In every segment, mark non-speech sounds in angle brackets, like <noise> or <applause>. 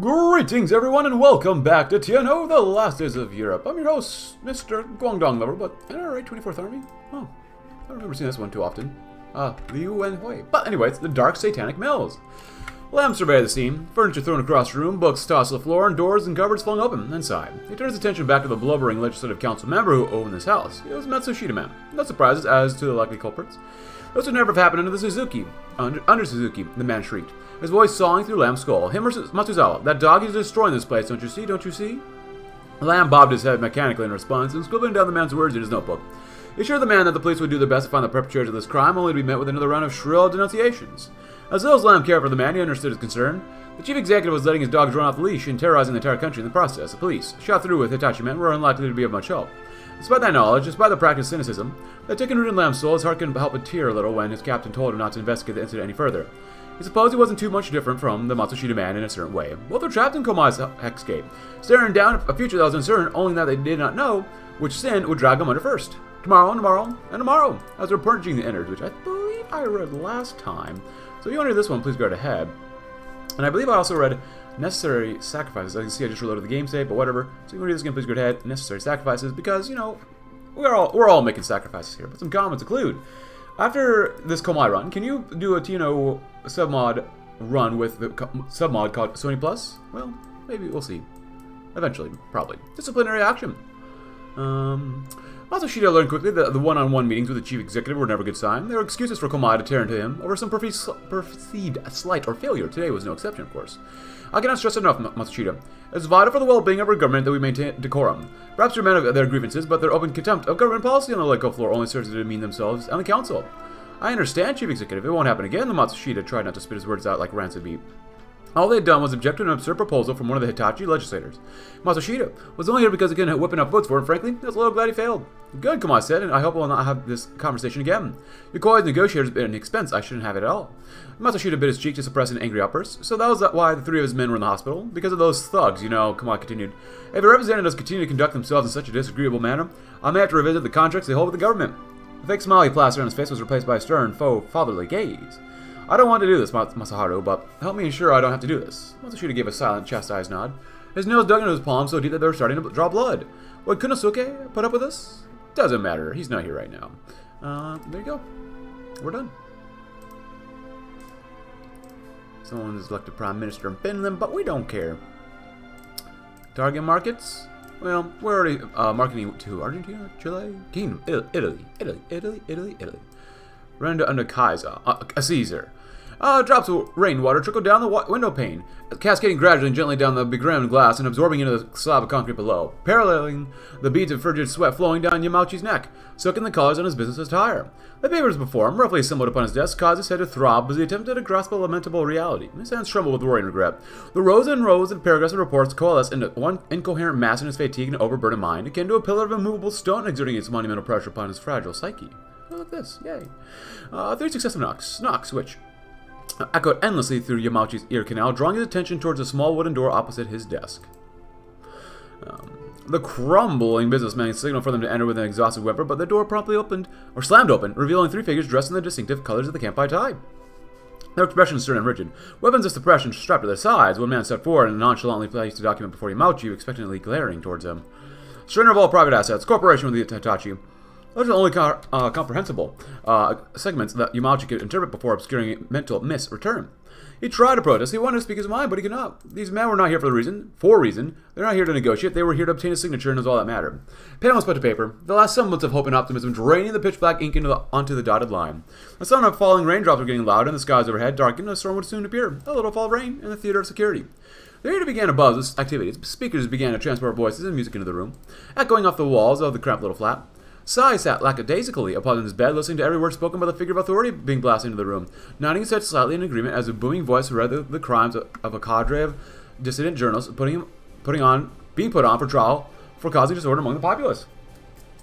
Greetings everyone and welcome back to TNO, the last days of Europe. I'm your host, Mr. Guangdong Lover, but NRA 24th Army? Oh, I don't remember seeing this one too often. Uh, Liu Wen Hui. But anyway, it's the Dark Satanic Mills. Lam surveyed the scene, furniture thrown across the room, books tossed to the floor, and doors and cupboards flung open. Inside, he turned his attention back to the blubbering legislative council member who owned this house. It was Matsushita Man. No surprises as to the likely culprits. This would never have happened under the Suzuki. Under, under Suzuki, the man shrieked his voice sawing through Lam's skull. Him or Matsuzawa, that dog is destroying this place, don't you see, don't you see? Lam bobbed his head mechanically in response and scribbling down the man's words in his notebook. He assured the man that the police would do their best to find the perpetrators of this crime, only to be met with another round of shrill denunciations. As little as Lam cared for the man, he understood his concern. The chief executive was letting his dogs run off the leash and terrorizing the entire country in the process. The police, shot through with Hitachi men, were unlikely to be of much help. Despite that knowledge, despite the practiced cynicism that took in root in Lam's soul, his heart couldn't help but tear a little when his captain told him not to investigate the incident any further. He supposed he wasn't too much different from the Matsushita man in a certain way. Both were trapped in Komai's hexscape, staring down a future that was uncertain, only that they did not know which sin would drag them under first. Tomorrow, and tomorrow, and tomorrow, as we're purging the innards, which I believe I read last time. So if you want to read this one, please go ahead. And I believe I also read Necessary Sacrifices. I can see I just reloaded the game save, but whatever. So if you want to read this again, please go ahead. Necessary Sacrifices, because, you know, we're all, we're all making sacrifices here, but some comments include after this Komai run, can you do a TNO submod run with the submod called Sony Plus? Well, maybe we'll see. Eventually, probably. Disciplinary action. Um, Matsushita learned quickly that the one-on-one -on -one meetings with the chief executive were never a good sign. There were excuses for Komai to tear into him over some perceived slight or failure. Today was no exception, of course. I cannot stress enough, Matsushita. It's vital for the well-being of our government that we maintain decorum. Perhaps you're men of their grievances, but their open contempt of government policy on the LegCo floor only serves to demean themselves and the council. I understand, Chief Executive. It won't happen again. The Matsushita tried not to spit his words out like rancid meat. All they had done was object to an absurd proposal from one of the Hitachi legislators. Matsushita was only here because he couldn't whip enough votes for him, frankly. I was a little glad he failed. Good, Komai said, and I hope we'll not have this conversation again. Yokoi's negotiators been an expense. I shouldn't have it at all. Matsushita bit his cheek to suppress an angry outburst, so that was why the three of his men were in the hospital. Because of those thugs, you know, Komai continued. If the representatives continue to conduct themselves in such a disagreeable manner, I may have to revisit the contracts they hold with the government. The fake smile he plastered on his face was replaced by a stern, faux, fatherly gaze. I don't want to do this, Masaharu, but help me ensure I don't have to do this. Matsushita gave a silent, chastised nod. His nails dug into his palms so deep that they were starting to draw blood. Would Konosuke put up with this? Doesn't matter. He's not here right now. Uh, there you go. We're done. Someone is elected Prime Minister in Finland, but we don't care. Target markets? Well, we're already uh, marketing to Argentina, Chile, Kingdom, Italy, Italy, Italy, Italy, Italy. Render under Kaiser, uh, Caesar. Uh, drops of rainwater trickled down the window pane, cascading gradually and gently down the begrimed glass and absorbing into the slab of concrete below, paralleling the beads of frigid sweat flowing down Yamauchi's neck, soaking the colors on his business attire. The papers before him, roughly assembled upon his desk, caused his head to throb as he attempted to grasp a lamentable reality. His hands trembled with worry and regret. The rows and rows of paragraphs and reports coalesced into one incoherent mass in his fatigued and overburdened mind, akin to a pillar of immovable stone exerting its monumental pressure upon his fragile psyche. Look at this, yay. Uh, three successive knocks, knocks which echoed endlessly through Yamauchi's ear canal, drawing his attention towards a small wooden door opposite his desk. Um, the crumbling businessman signaled for them to enter with an exhaustive whimper, but the door promptly opened, or slammed open, revealing three figures dressed in the distinctive colors of the Kempeitai. Their expressions stern and rigid, weapons of suppression strapped to their sides. One man stepped forward and nonchalantly placed a document before Yamauchi, expectantly glaring towards him. Surrender of all private assets, corporation with the Hitachi. Those are the only uh, comprehensible uh, segments that Yamauchi could interpret before obscuring mental miss return. He tried to protest. He wanted to speak his mind, but he could not. These men were not here for the reason, for a reason. They're not here to negotiate. They were here to obtain a signature, and that's all that mattered. Pen was put to paper. The last semblance of hope and optimism draining the pitch black ink into the, onto the dotted line. The sound of falling raindrops were getting louder, and the skies overhead darkened. A storm would soon appear. A little fall of rain in the theater of security. The theater began to buzz with activity. Speakers began to transport voices and music into the room, echoing off the walls of the cramped little flat. Sai sat lackadaisically upon his bed, listening to every word spoken by the figure of authority being blasted into the room, nodding his head slightly in agreement as a booming voice read the, the crimes of, of, a cadre of dissident journalists putting, putting on, being put on for trial for causing disorder among the populace.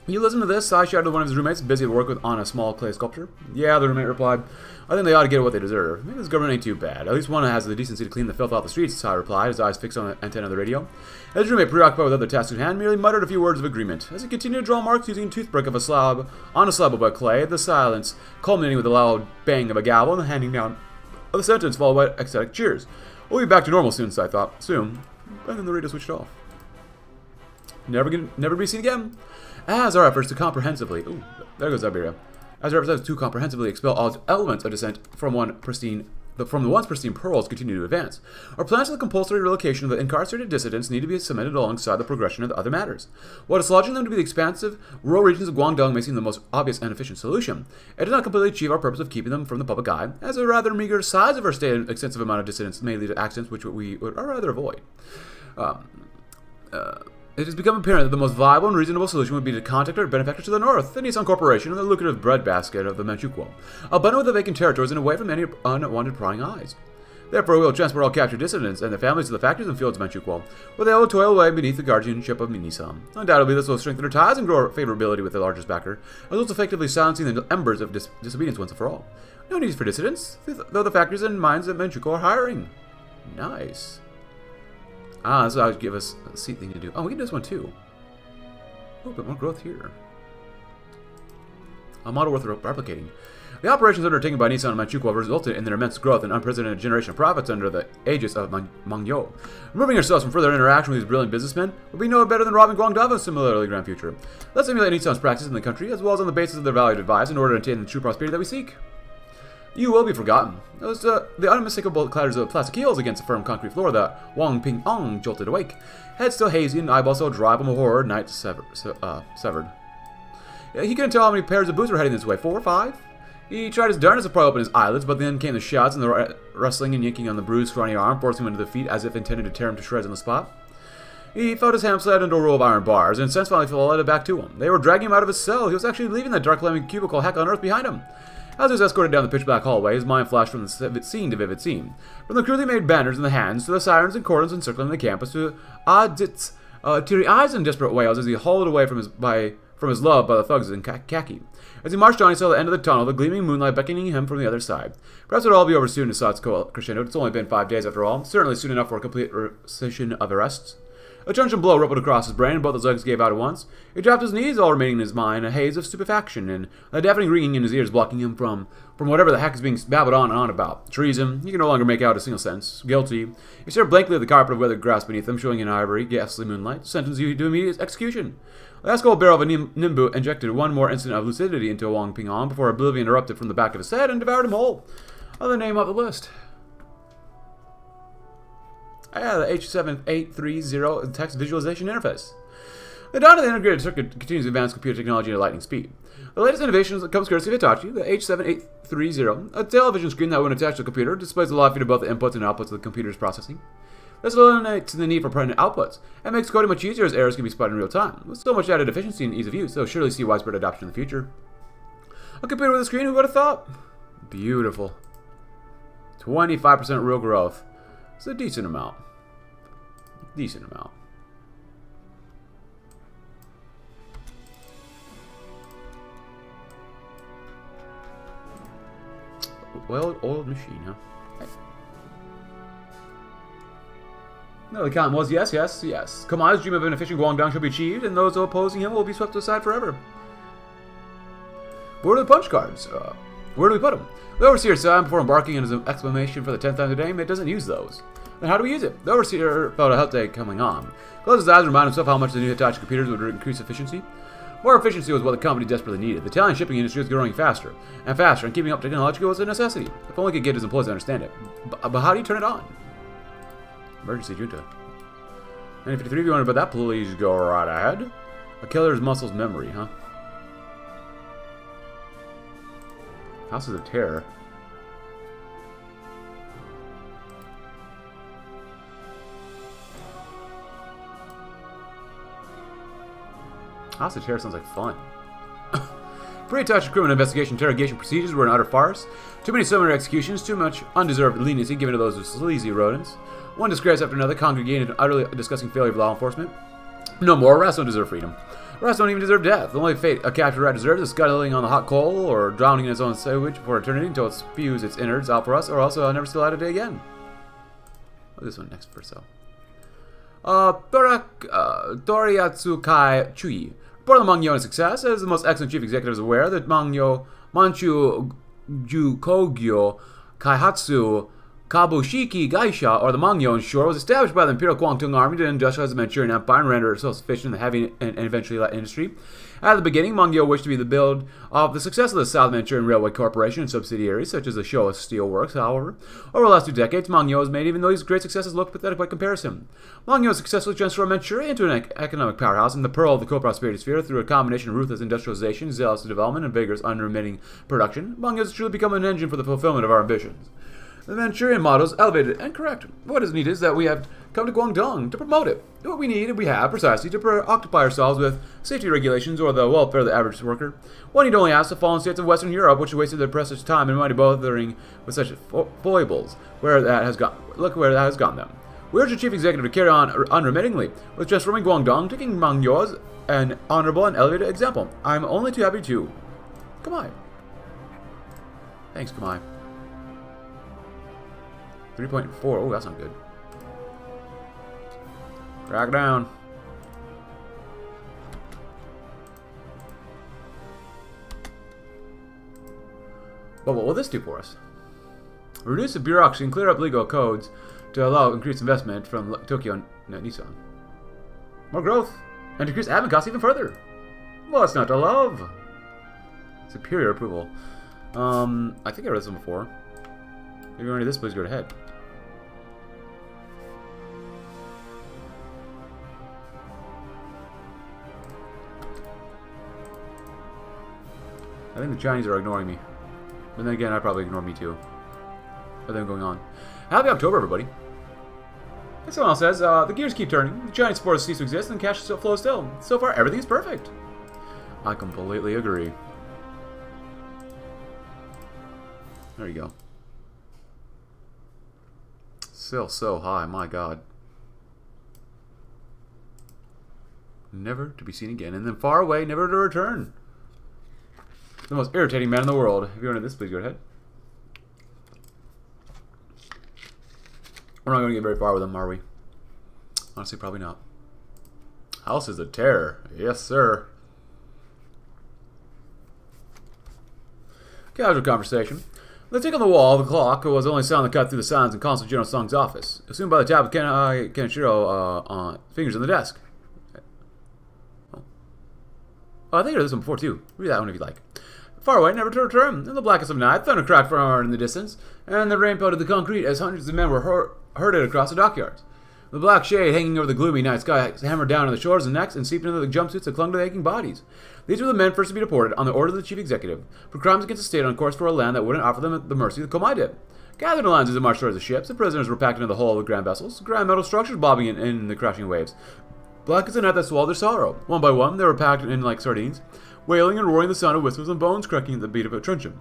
You listen to this, I shouted to one of his roommates, busy at work with on a small clay sculpture. Yeah, the roommate replied. I think they ought to get what they deserve. Maybe this government ain't too bad. At least one has the decency to clean the filth off the streets, I replied, his eyes fixed on the antenna of the radio. His roommate, preoccupied with other tasks at hand, merely muttered a few words of agreement. As he continued to draw marks using a toothpick of a slab on a slab of clay, the silence culminating with a loud bang of a gavel and the handing down of the sentence followed by ecstatic cheers. We'll be back to normal soon, so I thought. Soon. And then the radio switched off. Never never be seen again. As our efforts to comprehensively... Ooh, there goes Iberia. As our efforts to comprehensively expel all elements of dissent from one pristine the, from the once pristine pearls continue to advance. Our plans for the compulsory relocation of the incarcerated dissidents need to be cemented alongside the progression of the other matters. While dislodging them to be the expansive rural regions of Guangdong may seem the most obvious and efficient solution, it does not completely achieve our purpose of keeping them from the public eye, as a rather meager size of our state and extensive amount of dissidents may lead to accidents which we would rather avoid. Um, uh, it has become apparent that the most viable and reasonable solution would be to contact our benefactors to the north, the Nissan Corporation, and the lucrative breadbasket of the Manchukuo, abundant with the vacant territories and away from any unwanted prying eyes. Therefore, we will transport all captured dissidents and their families to the factories and fields of Manchukuo, where they will toil away beneath the guardianship of Nissan. Undoubtedly, this will strengthen our ties and grow our favorability with the largest backer, as well as effectively silencing the embers of dis disobedience once and for all. No need for dissidents, though the factories and mines of Manchukuo are hiring. Nice. Ah, this will give us a seat thing to do. Oh, we can do this one too. A bit more growth here. A model worth replicating. The operations undertaken by Nissan and Manchukuo have resulted in their immense growth and unprecedented generation of profits under the aegis of Mangyo. Removing ourselves from further interaction with these brilliant businessmen would be no better than robbing Guangdong's similarly grand future. Let's emulate Nissan's practice in the country, as well as on the basis of their valued advice, in order to attain the true prosperity that we seek. You will be forgotten. Those, uh, the unmistakable clatters of plastic heels against the firm concrete floor that Wang Ping Ong jolted awake. Head still hazy and eyeballs so dry from a horror night sever, uh, severed. He couldn't tell how many pairs of boots were heading this way. Four or five? He tried his darndest to pry open his eyelids, but then came the shouts and the wrestling and yanking on the bruised, scrawny arm, forcing him into the feet as if intended to tear him to shreds on the spot. He felt his hand slide into a row of iron bars, and since finally flooded back to him. They were dragging him out of his cell. He was actually leaving that dark, gleaming cubicle heck on earth behind him. As he was escorted down the pitch-black hallway, his mind flashed from the scene to vivid scene. From the crudely made banners in the hands, to the sirens and cordons encircling the campus, to Adit's uh, teary eyes and desperate wails as he hauled away from his by from his love by the thugs in khaki. As he marched on, he saw the end of the tunnel, the gleaming moonlight beckoning him from the other side. Perhaps it would all be over soon, as thoughts crescendo. It's only been five days after all. Certainly soon enough for a complete rescission of arrests. A truncheon blow rippled across his brain, and both his legs gave out at once. He dropped his knees, all remaining in his mind a haze of stupefaction, and a deafening ringing in his ears blocking him from from whatever the heck is being babbled on and on about. Treason. He can no longer make out a single sense. Guilty. He stared blankly at the carpet of weathered grass beneath him, showing in ivory, ghastly moonlight. Sentence you to immediate execution. The last gold barrel of a Nambu injected one more instant of lucidity into Wang Ping'an before oblivion erupted from the back of his head and devoured him whole. Other name off the list. Yeah, the H7830 text visualization interface. The dawn of the integrated circuit continues to advance computer technology at lightning speed. The latest innovation comes courtesy of Hitachi, the H7830, a television screen that, when attached to the computer, displays the live feed of both the inputs and outputs of the computer's processing. This eliminates the need for printed outputs, and makes coding much easier as errors can be spotted in real time. With so much added efficiency and ease of use, they'll surely see widespread adoption in the future. A computer with a screen, who would have thought? Beautiful. 25% real growth. It's a decent amount. Decent amount. Well, oiled machine, huh? No, the comment was yes, yes, yes. Komai's dream of an efficient Guangdong shall be achieved, and those opposing him will be swept aside forever. Where are the punch cards? Uh, where do we put them? The Overseer said before embarking on his explanation for the tenth time today, it doesn't use those. Then how do we use it? The Overseer felt a health day coming on. Closed his eyes and reminded himself how much the new Hitachi computers would increase efficiency. More efficiency was what the company desperately needed. The Italian shipping industry was growing faster and faster, and keeping up technologically was a necessity. If only could get his employees to understand it. But, but how do you turn it on? Emergency junta. 953, if you wonder about that, please go right ahead. A killer's muscles memory, huh? Houses of Terror. Of Terror sounds like fun. <coughs> Pre-Hitachi criminal investigation interrogation procedures were an utter farce. Too many summary executions, too much undeserved leniency given to those with sleazy rodents. One disgrace after another congregated an utterly disgusting failure of law enforcement. No more, rats don't deserve freedom. Rats don't even deserve death. The only fate a captured rat deserves is scuttling on the hot coal or drowning in its own sewage for eternity until it spews its innards out for us, or else I'll never see the light of day again. Oh, this one next for. Uh, Dorak, uh, Doriatsu Kai Chui. Of the Mangyo is success. As the most excellent chief executive is aware, that Mangyo Manchu Jukogyo Kaihatsu Kabushiki Gaisha, or the Mangyo shore, was established by the Imperial Guangdong Army to industrialize the Manchurian Empire and render it self-sufficient in the heavy and, eventually light industry. At the beginning, Mangyo wished to be the build of the success of the South Manchurian Railway Corporation and subsidiaries, such as the Showa Steel Works, however. Over the last two decades, Mangyo has made even though these great successes look pathetic by comparison. Has successfully transformed Manchuria into an economic powerhouse and the pearl of the co-prosperity sphere through a combination of ruthless industrialization, zealous development, and vigorous unremitting production. Mangyo has truly become an engine for the fulfillment of our ambitions. The Manchurian model is elevated and correct. What is needed is that we have come to Guangdong to promote it. What we need, we have precisely, to preoccupy ourselves with safety regulations or the welfare of the average worker. One need only ask the fallen states of Western Europe, which wasted their precious time and money bothering with such fo foibles, where that has gone. Look where that has gotten them. We urge the chief executive to carry on unremittingly with transforming Guangdong, taking Mangyo's an honorable and elevated example. I'm only too happy to. Come on. Thanks, Komai. 3.4. Oh, that's not good. Crack down. But what will this do for us? Reduce the bureaucracy and clear up legal codes to allow increased investment from Tokyo and Nissan. More growth and decrease admin costs even further. Well, What's not to love? Superior approval. Um, I think I read this one before. If you want to this, please go ahead. Think the Chinese are ignoring me. But then again, I probably ignore me too. Everything going on. Happy October, everybody. And someone else says, uh, the gears keep turning, the Chinese supporters cease to exist, and cash still flows still. So far, everything's perfect. I completely agree. There you go. Still so high, my god. Never to be seen again, and then far away, never to return. The most irritating man in the world. If you're into this, please go ahead. We're not going to get very far with him, are we? Honestly, probably not. House is a terror. Yes, sir. Casual conversation. The tick on the wall of the clock was the only sound that cut through the silence in Consul General Sung's office, assumed by the tap of Ken, uh, Kenichiro uh, fingers on the desk. Oh. oh, I think I heard this one before, too. Read that one if you like. Far away, never to return. In the blackest of night, thunder cracked far in the distance, and the rain pelted the concrete as hundreds of men were hur herded across the dockyards. The black shade hanging over the gloomy night sky hammered down on the shores and necks and seeped into the jumpsuits that clung to the aching bodies. These were the men first to be deported on the order of the chief executive for crimes against the state on course for a land that wouldn't offer them the mercy the Komai did. Gathered in lines as they marched towards the ships, the prisoners were packed into the hull of the grand vessels, grand metal structures bobbing in, in the crashing waves. Black as a night that swallowed their sorrow. One by one, they were packed in like sardines, wailing and roaring the sound of whistles and bones cracking at the beat of a truncheon.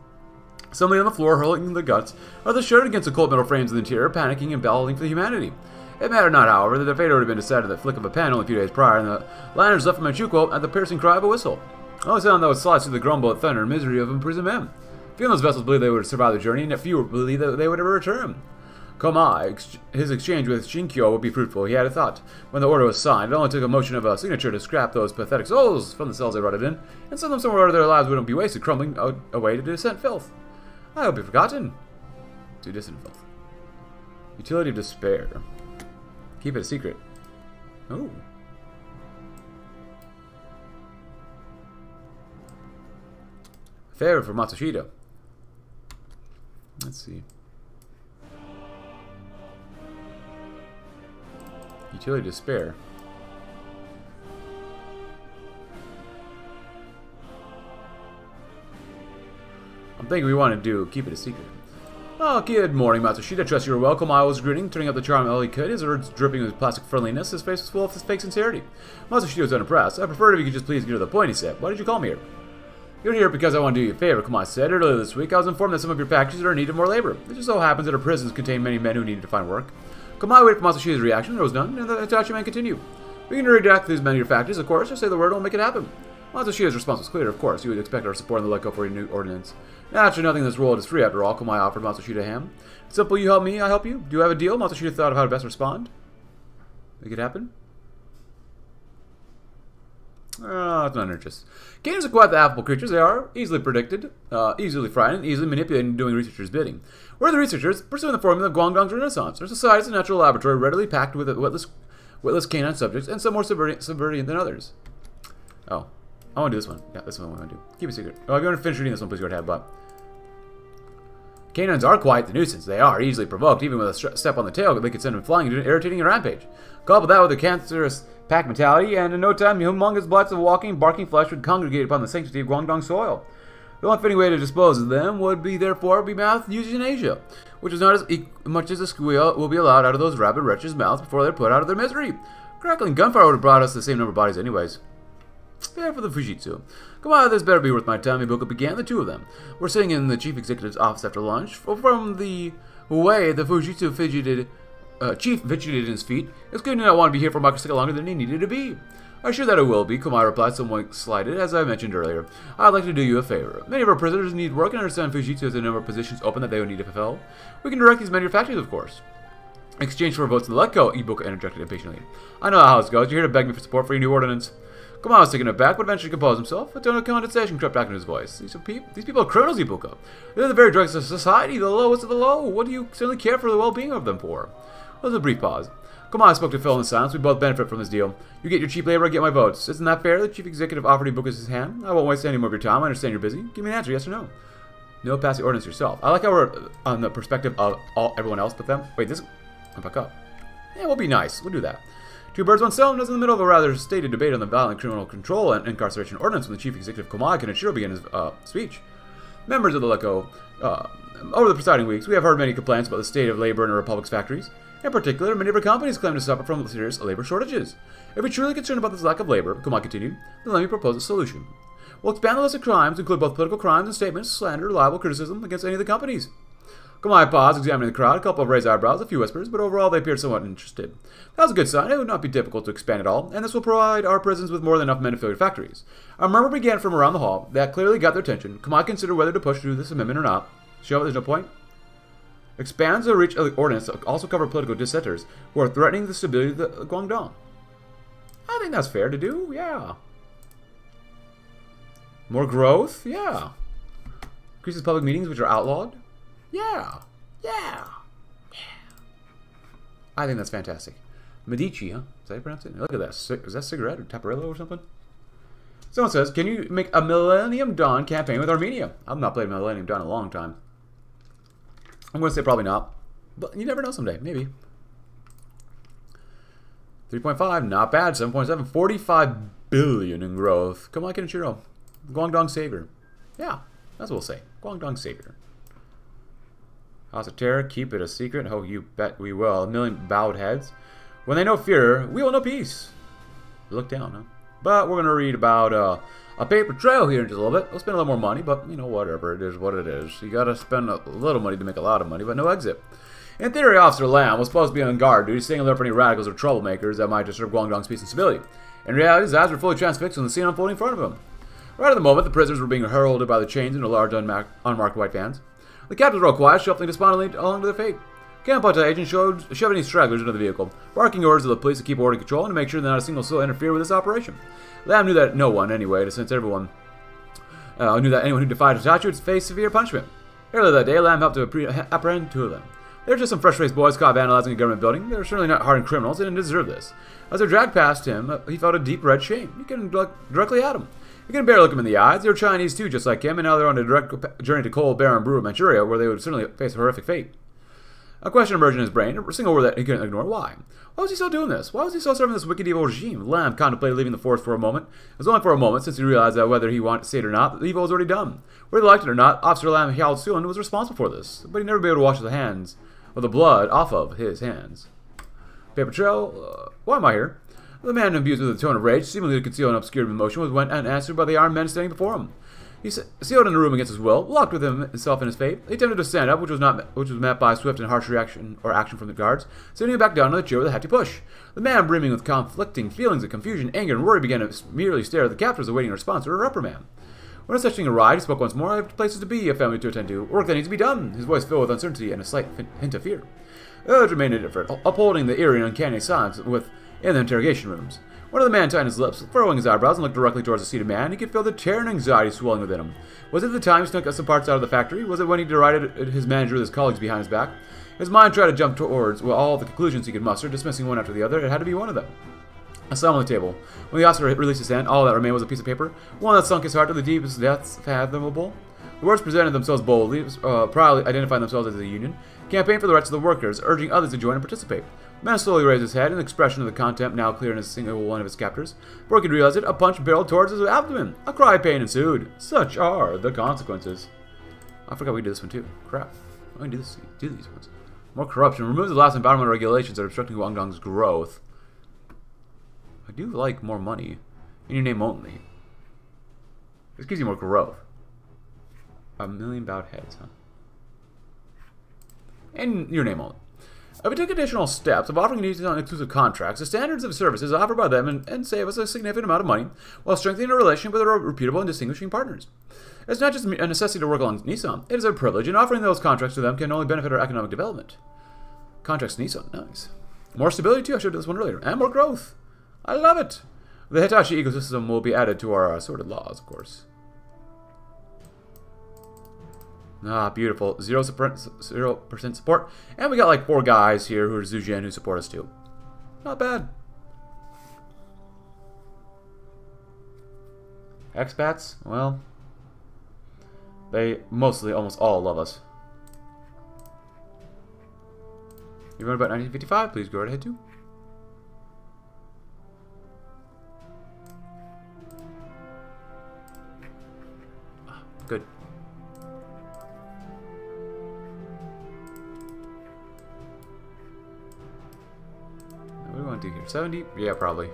Some lay on the floor, hurling the guts, others shuddered against the cold metal frames of the interior, panicking and bawling for humanity. It mattered not, however, that the fate had been decided at the flick of a pen only a few days prior, and the liners left from Manchukuo at the piercing cry of a whistle. Oh, only sound that would sliced through the grumble of thunder and misery of imprisoned men. Few of those vessels believed they would survive the journey, and few believed that they would ever return. Komai, ex his exchange with Shinkyo would be fruitful, he had a thought. When the order was signed, it only took a motion of a signature to scrap those pathetic souls from the cells they rotted in, and send them somewhere where their lives wouldn't be wasted crumbling away to distant filth. I hope you've forgotten. To distant filth. Utility of despair. Keep it a secret. Oh. Favor for Matsushita. Let's see. Utility to spare. I'm thinking we want to do keep it a secret. Oh, good morning, Matsushita. Trust you are welcome. I was grinning, turning up the charm all he could, his words dripping with plastic friendliness. His face was full of this fake sincerity. Matsushita was unimpressed. I preferred if you could just please get to the point, he said. Why did you call me here? You're here because I want to do you a favor, Komai said. Earlier this week, I was informed that some of your packages are in need of more labor. It just so happens that our prisons contain many men who need to find work. Komai waited for Matsushita's reaction, there was none, and the Hitachi man continued. We can redact these many factories, of course, just say the word we'll make it happen. Matsushita's response was clear, of course. You would expect our support in the LegCo for a new ordinance. Naturally, nothing in this world is free after all, Komai offered Matsushita ham. Simple, you help me, I help you. Do you have a deal? Matsushita thought of how to best respond. Make it happen. Uh, it's not interest. Canines are quite the affable creatures they are, easily predicted, uh, easily frightened, easily manipulated in doing researchers' bidding. We're the researchers pursuing the formula of Guangdong's Renaissance. Our society is a natural laboratory readily packed with witless, witless canine subjects, and some more subverting than others. Oh, I want to do this one. Yeah, this one I want to do. Keep it secret. Oh, if you want to finish reading this one, please go ahead, but... Canines are quite the nuisance. They are easily provoked, even with a step on the tail, they could send them flying into an irritating rampage. Couple that with a cancerous pack mentality, and in no time, humongous blots of walking, barking flesh would congregate upon the sanctity of Guangdong soil. The only fitting way to dispose of them would be, therefore, be mouth euthanasia, which is not as e much as a squeal will be allowed out of those rabid wretches' mouths before they're put out of their misery. Crackling gunfire would have brought us the same number of bodies anyways. Fair for the Fujitsu. Come on, this better be worth my time. Ibuka began, the two of them. We're sitting in the chief executive's office after lunch. From the way the Fujitsu fidgeted, uh, chief fidgeted in his feet, it's good to not want to be here for much longer than he needed to be. I'm sure that it will be, Komai replied, somewhat slighted, as I mentioned earlier. I'd like to do you a favor. Many of our prisoners need work and understand Fujitsu has a number of positions open that they would need to fulfill. We can direct these manufacturers, of course. In exchange for votes to LegCo, Ibuka interjected impatiently. I know how it goes. You're here to beg me for support for your new ordinance. On, was taken aback, but eventually composed himself. A tone of condensation crept back into his voice. These, pe these people are criminals, Ibuka. They're the very dregs of society, the lowest of the low. What do you certainly care for the well-being of them for? Was a brief pause. Come on, I spoke to Phil in the silence. We both benefit from this deal. You get your cheap labor, I get my votes. Isn't that fair? The chief executive offered Ibuka his hand. I won't waste any more of your time. I understand you're busy. Give me an answer, yes or no. No, pass the ordinance yourself. I like how we're on the perspective of all everyone else but them. Wait, this... I'm back up. Yeah, we'll be nice. We'll do that. Two birds, one stone was in the middle of a rather stated debate on the violent criminal control and incarceration ordinance when the chief executive Komai Kenichiro began his uh, speech. Members of the LegCo, uh, over the preceding weeks, we have heard many complaints about the state of labor in the Republic's factories. In particular, many of our companies claim to suffer from serious labor shortages. If you're truly concerned about this lack of labor, Komai continued, then let me propose a solution. We'll expand the list of crimes include both political crimes and statements, slander, libel, criticism against any of the companies. Komai paused, examining the crowd, a couple of raised eyebrows, a few whispers, but overall they appeared somewhat interested. That was a good sign. It would not be difficult to expand it all, and this will provide our prisons with more than enough men to fill your factories. A murmur began from around the hall that clearly got their attention. Komai considered whether to push through this amendment or not. Show there's no point. Expands the reach of the ordinance to also cover political dissenters who are threatening the stability of the Guangdong. I think that's fair to do, yeah. More growth? Yeah. Increases public meetings which are outlawed? Yeah. Yeah. Yeah. I think that's fantastic. Medici, huh? Is that how you pronounce it? Look at that. Is that cigarette or Taparillo or something? Someone says, can you make a Millennium Dawn campaign with Armenia? I've not played Millennium Dawn in a long time. I'm going to say probably not. But you never know someday. Maybe. 3.5, not bad. 7.7, 45 billion in growth. Come on, Kenichiro. Guangdong Savior. Yeah, that's what we'll say. Guangdong Savior. House of Terror, keep it a secret. Oh, you bet we will. A million bowed heads. When they know fear, we will know peace. Look down, huh? But we're going to read about uh, a paper trail here in just a little bit. We'll spend a little more money, but, you know, whatever. It is what it is. You got to spend a little money to make a lot of money, but no exit. In theory, Officer Lam was supposed to be on guard duty, staying alert for any radicals or troublemakers that might disturb Guangdong's peace and stability. In reality, his eyes were fully transfixed on the scene unfolding in front of him. Right at the moment, the prisoners were being heralded by the chains into large unmarked, unmarked white vans. The captives were all quiet, shuffling despondently along to their fate. Kempeitai agent showed shoving any stragglers into the vehicle, barking orders to the police to keep order control and to make sure that not a single soul interfered with this operation. Lam knew that no one, anyway, since everyone uh, knew that anyone who defied Hitachi would face severe punishment. Earlier that day, Lam helped to apprehend two of them. They were just some fresh-faced boys caught vandalizing a government building. They were certainly not hardened criminals. They didn't deserve this. As they dragged past him, uh, he felt a deep red shame. He couldn't look directly at him. Can barely look him in the eyes. They were Chinese too, just like him, and now they're on a direct journey to Cold Bear and Manchuria, where they would certainly face a horrific fate. A question emerged in his brain, a single word that he couldn't ignore. Why? Why was he still doing this? Why was he still serving this wicked evil regime? Lam contemplated leaving the force for a moment. It was only for a moment, since he realized that whether he wanted to say it or not, the evil was already done. Whether he liked it or not, Officer Lam Hiao Tsun was responsible for this, but he'd never be able to wash his hands, or the blood off of his hands. Paper trail, uh, why am I here? The man imbued with a tone of rage, seemingly to conceal an obscured emotion, was went unanswered by the armed men standing before him. He sealed in the room against his will, locked with himself and his fate. He attempted to stand up, which was not which was met by a swift and harsh reaction or action from the guards, sitting back down on the chair with a hefty push. The man, brimming with conflicting feelings of confusion, anger, and worry, began to merely stare at the captors, awaiting a response or a reprimand. When a thing arrived, he spoke once more. I have places to be, a family to attend to, work that needs to be done. His voice filled with uncertainty and a slight hint of fear. Urge remained indifferent, upholding the eerie and uncanny silence with in the interrogation rooms. One of the men tightened his lips, furrowing his eyebrows, and looked directly towards the seated man. He could feel the terror and anxiety swelling within him. Was it the time he snuck some parts out of the factory? Was it when he derided his manager with his colleagues behind his back? His mind tried to jump towards well, all the conclusions he could muster, dismissing one after the other. It had to be one of them. A slam on the table. When the officer released his hand, all that remained was a piece of paper, one that sunk his heart to the deepest depths fathomable. The workers presented themselves boldly, uh, proudly identifying themselves as a union. Campaign for the rights of the workers, urging others to join and participate. Man slowly raised his head, an expression of the contempt now clear in a single one of his captors. Before he could realize it, a punch barreled towards his abdomen. A cry of pain ensued. Such are the consequences. I forgot we did this one too. Crap. I can do this. Do these ones. More corruption. Remove the last environmental regulations that are obstructing Guangdong's growth. I do like more money. In your name only. This gives you more growth. A million bowed heads, huh? And your name only. If we took additional steps of offering these exclusive contracts, the standards of services offered by them and, and, save us a significant amount of money while strengthening our relationship with our reputable and distinguishing partners. It's not just a necessity to work along Nissan, it is a privilege, and offering those contracts to them can only benefit our economic development. Contracts Nissan, nice. More stability too, I showed this one earlier, and more growth. I love it. The Hitachi ecosystem will be added to our assorted laws, of course. Ah, beautiful. Zero percent support. And we got like four guys here who are Zujin who support us too. Not bad. Expats? Well, they mostly, almost all love us. You wrote about 1955? Please go right ahead too. Ah, good. Do here? 70? Yeah, probably.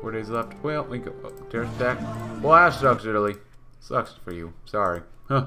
Four days left. Well, we go. Oh, there's back. Blast sucks, Italy. Sucks for you. Sorry. Huh.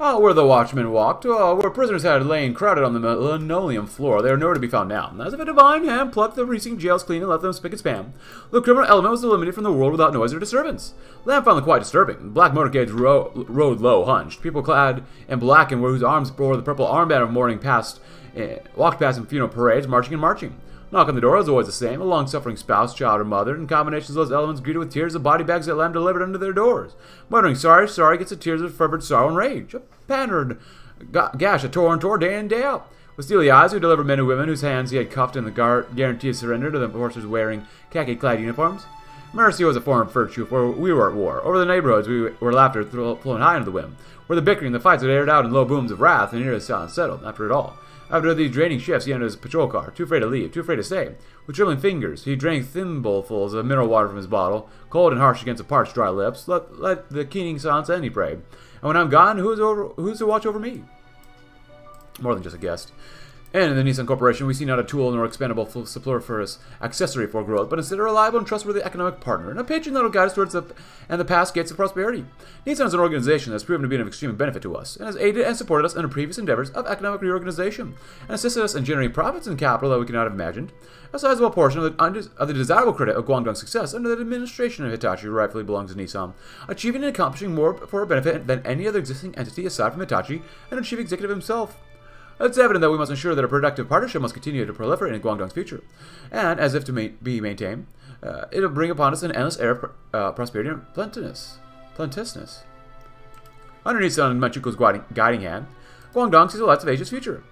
Oh, where the watchmen walked, oh, where prisoners had lain crowded on the linoleum floor, they are nowhere to be found now. As if a divine hand plucked the recent jails clean and left them spick and span, the criminal element was eliminated from the world without noise or disturbance. Lam found them quite disturbing. Black motorcades ro rode low, hunched. People clad in black and whose arms bore the purple armband of mourning past, eh, walked past in funeral parades, marching and marching. Knock on the door is always the same, a long-suffering spouse, child, or mother, in combinations of those elements greeted with tears of body bags that Lam delivered under their doors. Muttering sorry, sorry gets the tears of fervent sorrow and rage. A patterned gash, a torn tore day in, day out. With steely eyes who delivered men and women whose hands he had cuffed in the guarantee of surrender to the forces wearing khaki-clad uniforms. Mercy was a foreign virtue, for we were at war. Over the neighborhoods, we were laughter flown high into the wind, where the bickering the fights had aired out in low booms of wrath, and here the silence settled, after it all. After these draining shifts, he entered his patrol car, too afraid to leave, too afraid to stay. With trembling fingers, he drank thimblefuls of mineral water from his bottle, cold and harsh against the parched, dry lips. Let, let the keening silence end, he prayed. And when I'm gone, who's, over, who's to watch over me? More than just a guest. And in the Nissan Corporation, we see not a tool nor expendable superfluous accessory for growth, but instead a reliable and trustworthy economic partner, and a patron that will guide us towards the and the past gates of prosperity. Nissan is an organization that has proven to be of extreme benefit to us, and has aided and supported us in our previous endeavors of economic reorganization, and assisted us in generating profits and capital that we could not have imagined. A sizable portion of the, of the desirable credit of Guangdong's success under the administration of Hitachi rightfully belongs to Nissan, achieving and accomplishing more for our benefit than any other existing entity aside from Hitachi and our chief executive himself. It's evident that we must ensure that a productive partnership must continue to proliferate in Guangdong's future. And, as if to ma be maintained, uh, it'll bring upon us an endless era of pr uh, prosperity and plentiness. Plenteousness. Underneath Sun Manchukuo's guiding, guiding hand, Guangdong sees the lights of Asia's future.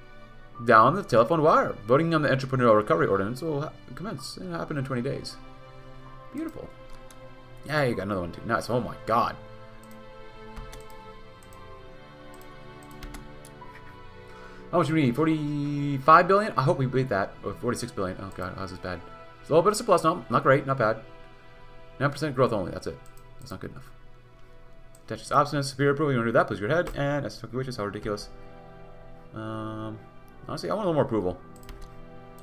Down the telephone wire, voting on the Entrepreneurial Recovery Ordinance will commence. It'll happen in 20 days. Beautiful. Yeah, you got another one too. Nice. Oh my god. How much do we need? 45 billion? I hope we beat that. Or 46 billion. Oh god, how's this bad? It's a little bit of surplus. No, not great. Not bad. 9% growth only. That's it. That's not good enough. Tetris obstinance, superior approval. You want to do that? Please go ahead. And that's which is how ridiculous. Um, honestly, I want a little more approval.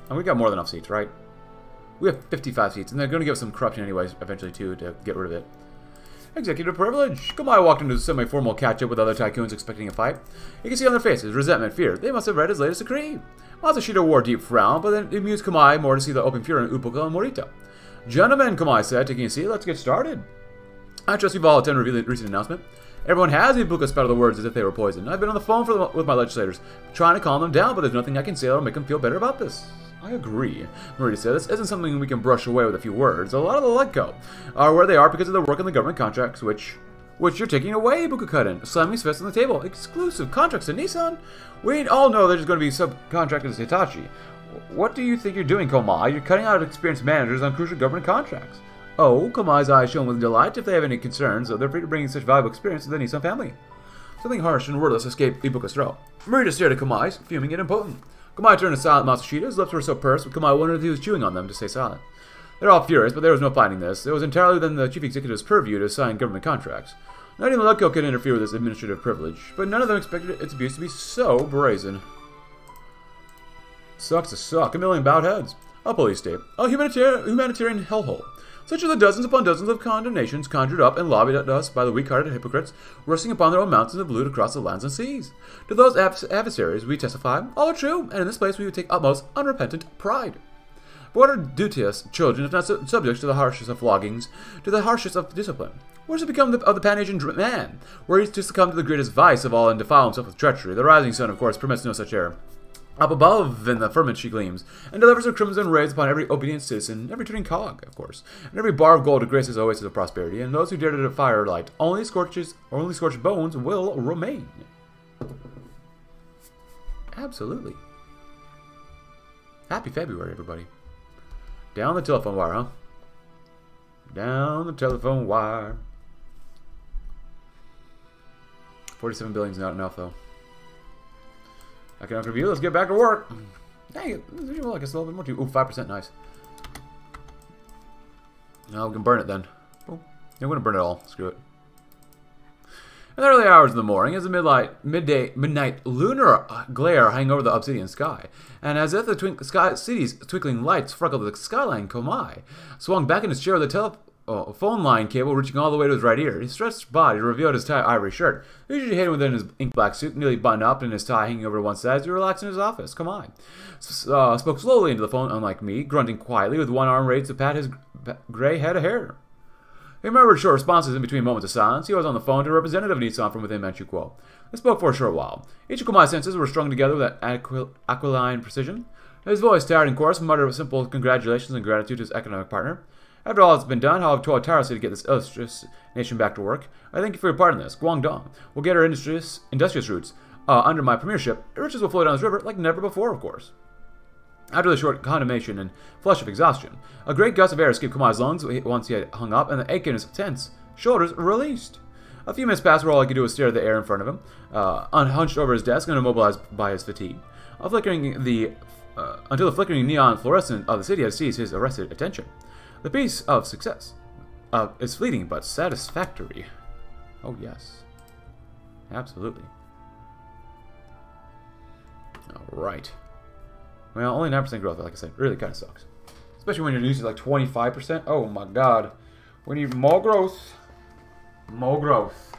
And we got more than enough seats, right? We have 55 seats, and they're going to give us some corruption anyways, eventually, too, to get rid of it. Executive privilege. Komai walked into a semi-formal catch-up with other tycoons expecting a fight. You can see on their faces resentment, fear. They must have read his latest decree. Matsushita wore a deep frown, but then it amused Komai more to see the open fury in Ibuka and Morita. Gentlemen, Komai said, taking a seat, let's get started. I trust you've all attended a recent announcement. Everyone has Ibuka spout the words as if they were poison. I've been on the phone the, with my legislators, trying to calm them down, but there's nothing I can say that'll make them feel better about this. I agree. Said, this isn't something we can brush away with a few words. A lot of the LegCo are where they are because of the work in the government contracts, which which you're taking away, Bukakuden, slamming his fist on the table. Exclusive contracts to Nissan? We all know there's going to be subcontractors to Hitachi. What do you think you're doing, Komai? You're cutting out experienced managers on crucial government contracts. Oh, Komai's eyes shone with delight. If they have any concerns, so they're free to bring such valuable experience to the Nissan family. Something harsh and wordless escaped Ibuka's throat. Morita stared at Komai, fuming and impotent. Komai turned to silent Matsushita. His lips were so pursed, but Komai wondered if he was chewing on them to stay silent. They're all furious, but there was no fighting this. It was entirely within the chief executive's purview to sign government contracts. Not even LegCo could interfere with this administrative privilege, but none of them expected its abuse to be so brazen. Sucks to suck. A million bowed heads. A police state. A humanitarian, humanitarian hellhole. Such are the dozens upon dozens of condemnations conjured up and lobbied at us by the weak-hearted hypocrites, resting upon their own mountains of loot across the lands and seas. To those adversaries we testify, all are true, and in this place we would take utmost unrepentant pride. But what are duteous children if not subject to the harshest of floggings, to the harshest of discipline? What has it become of the Pan-Asian man? Were he to succumb to the greatest vice of all and defile himself with treachery? The rising sun, of course, permits no such error. Up above in the firmament she gleams, and delivers her crimson rays upon every obedient citizen, every turning cog, of course, and every bar of gold to grace his oasis of prosperity, and those who dare to defy her light, only scorches, or only scorched bones will remain. Absolutely. Happy February, everybody. Down the telephone wire, huh? Down the telephone wire. 47 billion is not enough, though. Economic review, let's get back to work. Mm. Dang it, well, I guess a little bit more too. Ooh, 5%, nice. Now we can burn it then. Oh, yeah, we're going to burn it all. Screw it. In the early hours of the morning, as the midnight, midday, midnight lunar uh, glare hang over the obsidian sky, and as if the twink, sky, city's twinkling lights freckled the skyline, Komai swung back in his chair with the tele oh, phone line cable reaching all the way to his right ear. His stretched body revealed his tight ivory shirt, usually hidden within his ink black suit, nearly buttoned up and his tie hanging over one side as he relaxed in his office. Come on. Uh, spoke slowly into the phone, unlike me, grunting quietly with one arm raised to pat his gray head of hair. He remembered short responses in between moments of silence. He was on the phone to a representative of Nissan from within Manchukuo. They spoke for a short while. Each of Komai's senses were strung together with aquil aquiline precision. His voice, tired and coarse, muttered simple congratulations and gratitude to his economic partner. After all has been done, I'll have toiled tirelessly to get this illustrious nation back to work. I thank you for your part in this. Guangdong will get our industrious, industrious roots uh, under my premiership. Riches will flow down this river like never before, of course. After the short condemnation and flush of exhaustion, a great gust of air escaped Komai's lungs once he had hung up, and the ache in his tense shoulders released. A few minutes passed where all he could do was stare at the air in front of him, uh, unhunched over his desk and immobilized by his fatigue. Uh, flickering the, uh, until the flickering neon fluorescent of the city had seized his arrested attention. The piece of success uh, is fleeting but satisfactory. Oh, yes. Absolutely. Alright. Well, only 9% growth, like I said, really kind of sucks. Especially when you're using like 25%. Oh my god. We need more growth. More growth.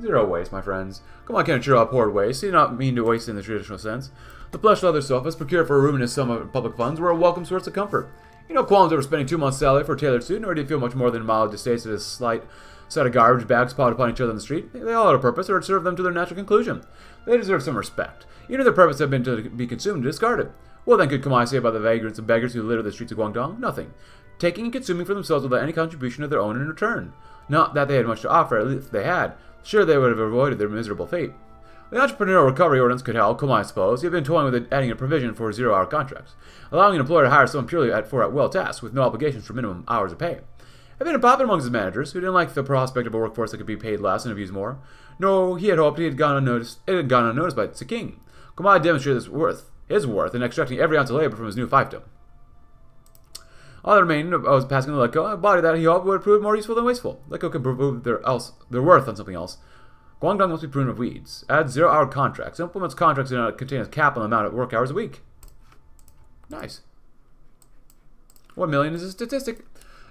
Zero waste, my friends. Come on, can't you poured waste. You do not mean to waste in the traditional sense. The plush leather sofas procured for a room in his sum of public funds were a welcome source of comfort. You know qualms over spending two months' salary for a tailored suit, nor did he feel much more than mild distaste at his slight set of garbage bags piled upon each other on the street. They all had a purpose, or it served them to their natural conclusion. They deserve some respect. You know their purpose had been to be consumed and discarded. What then could Komai say about the vagrants and beggars who litter the streets of Guangdong? Nothing. Taking and consuming for themselves without any contribution of their own in return. Not that they had much to offer, at least they had. Sure, they would have avoided their miserable fate. The entrepreneurial recovery ordinance could help, come on, I suppose. You've been toying with adding a provision for zero-hour contracts, allowing an employer to hire someone purely at, for at-will tasks, with no obligations for minimum hours of pay. Had been a popular among his managers, who didn't like the prospect of a workforce that could be paid less and abused more. No, he had hoped he had gone unnoticed. It had gone unnoticed by the king. Komai demonstrated his worth, his worth, in extracting every ounce of labor from his new fiefdom. All that remained was passing the LegCo, a body that he hoped would prove more useful than wasteful. LegCo could prove their, else, their worth on something else, Guangdong must be pruned of weeds. Add zero-hour contracts. Implements contracts that contain a cap on the amount of work hours a week. Nice. One million is a statistic.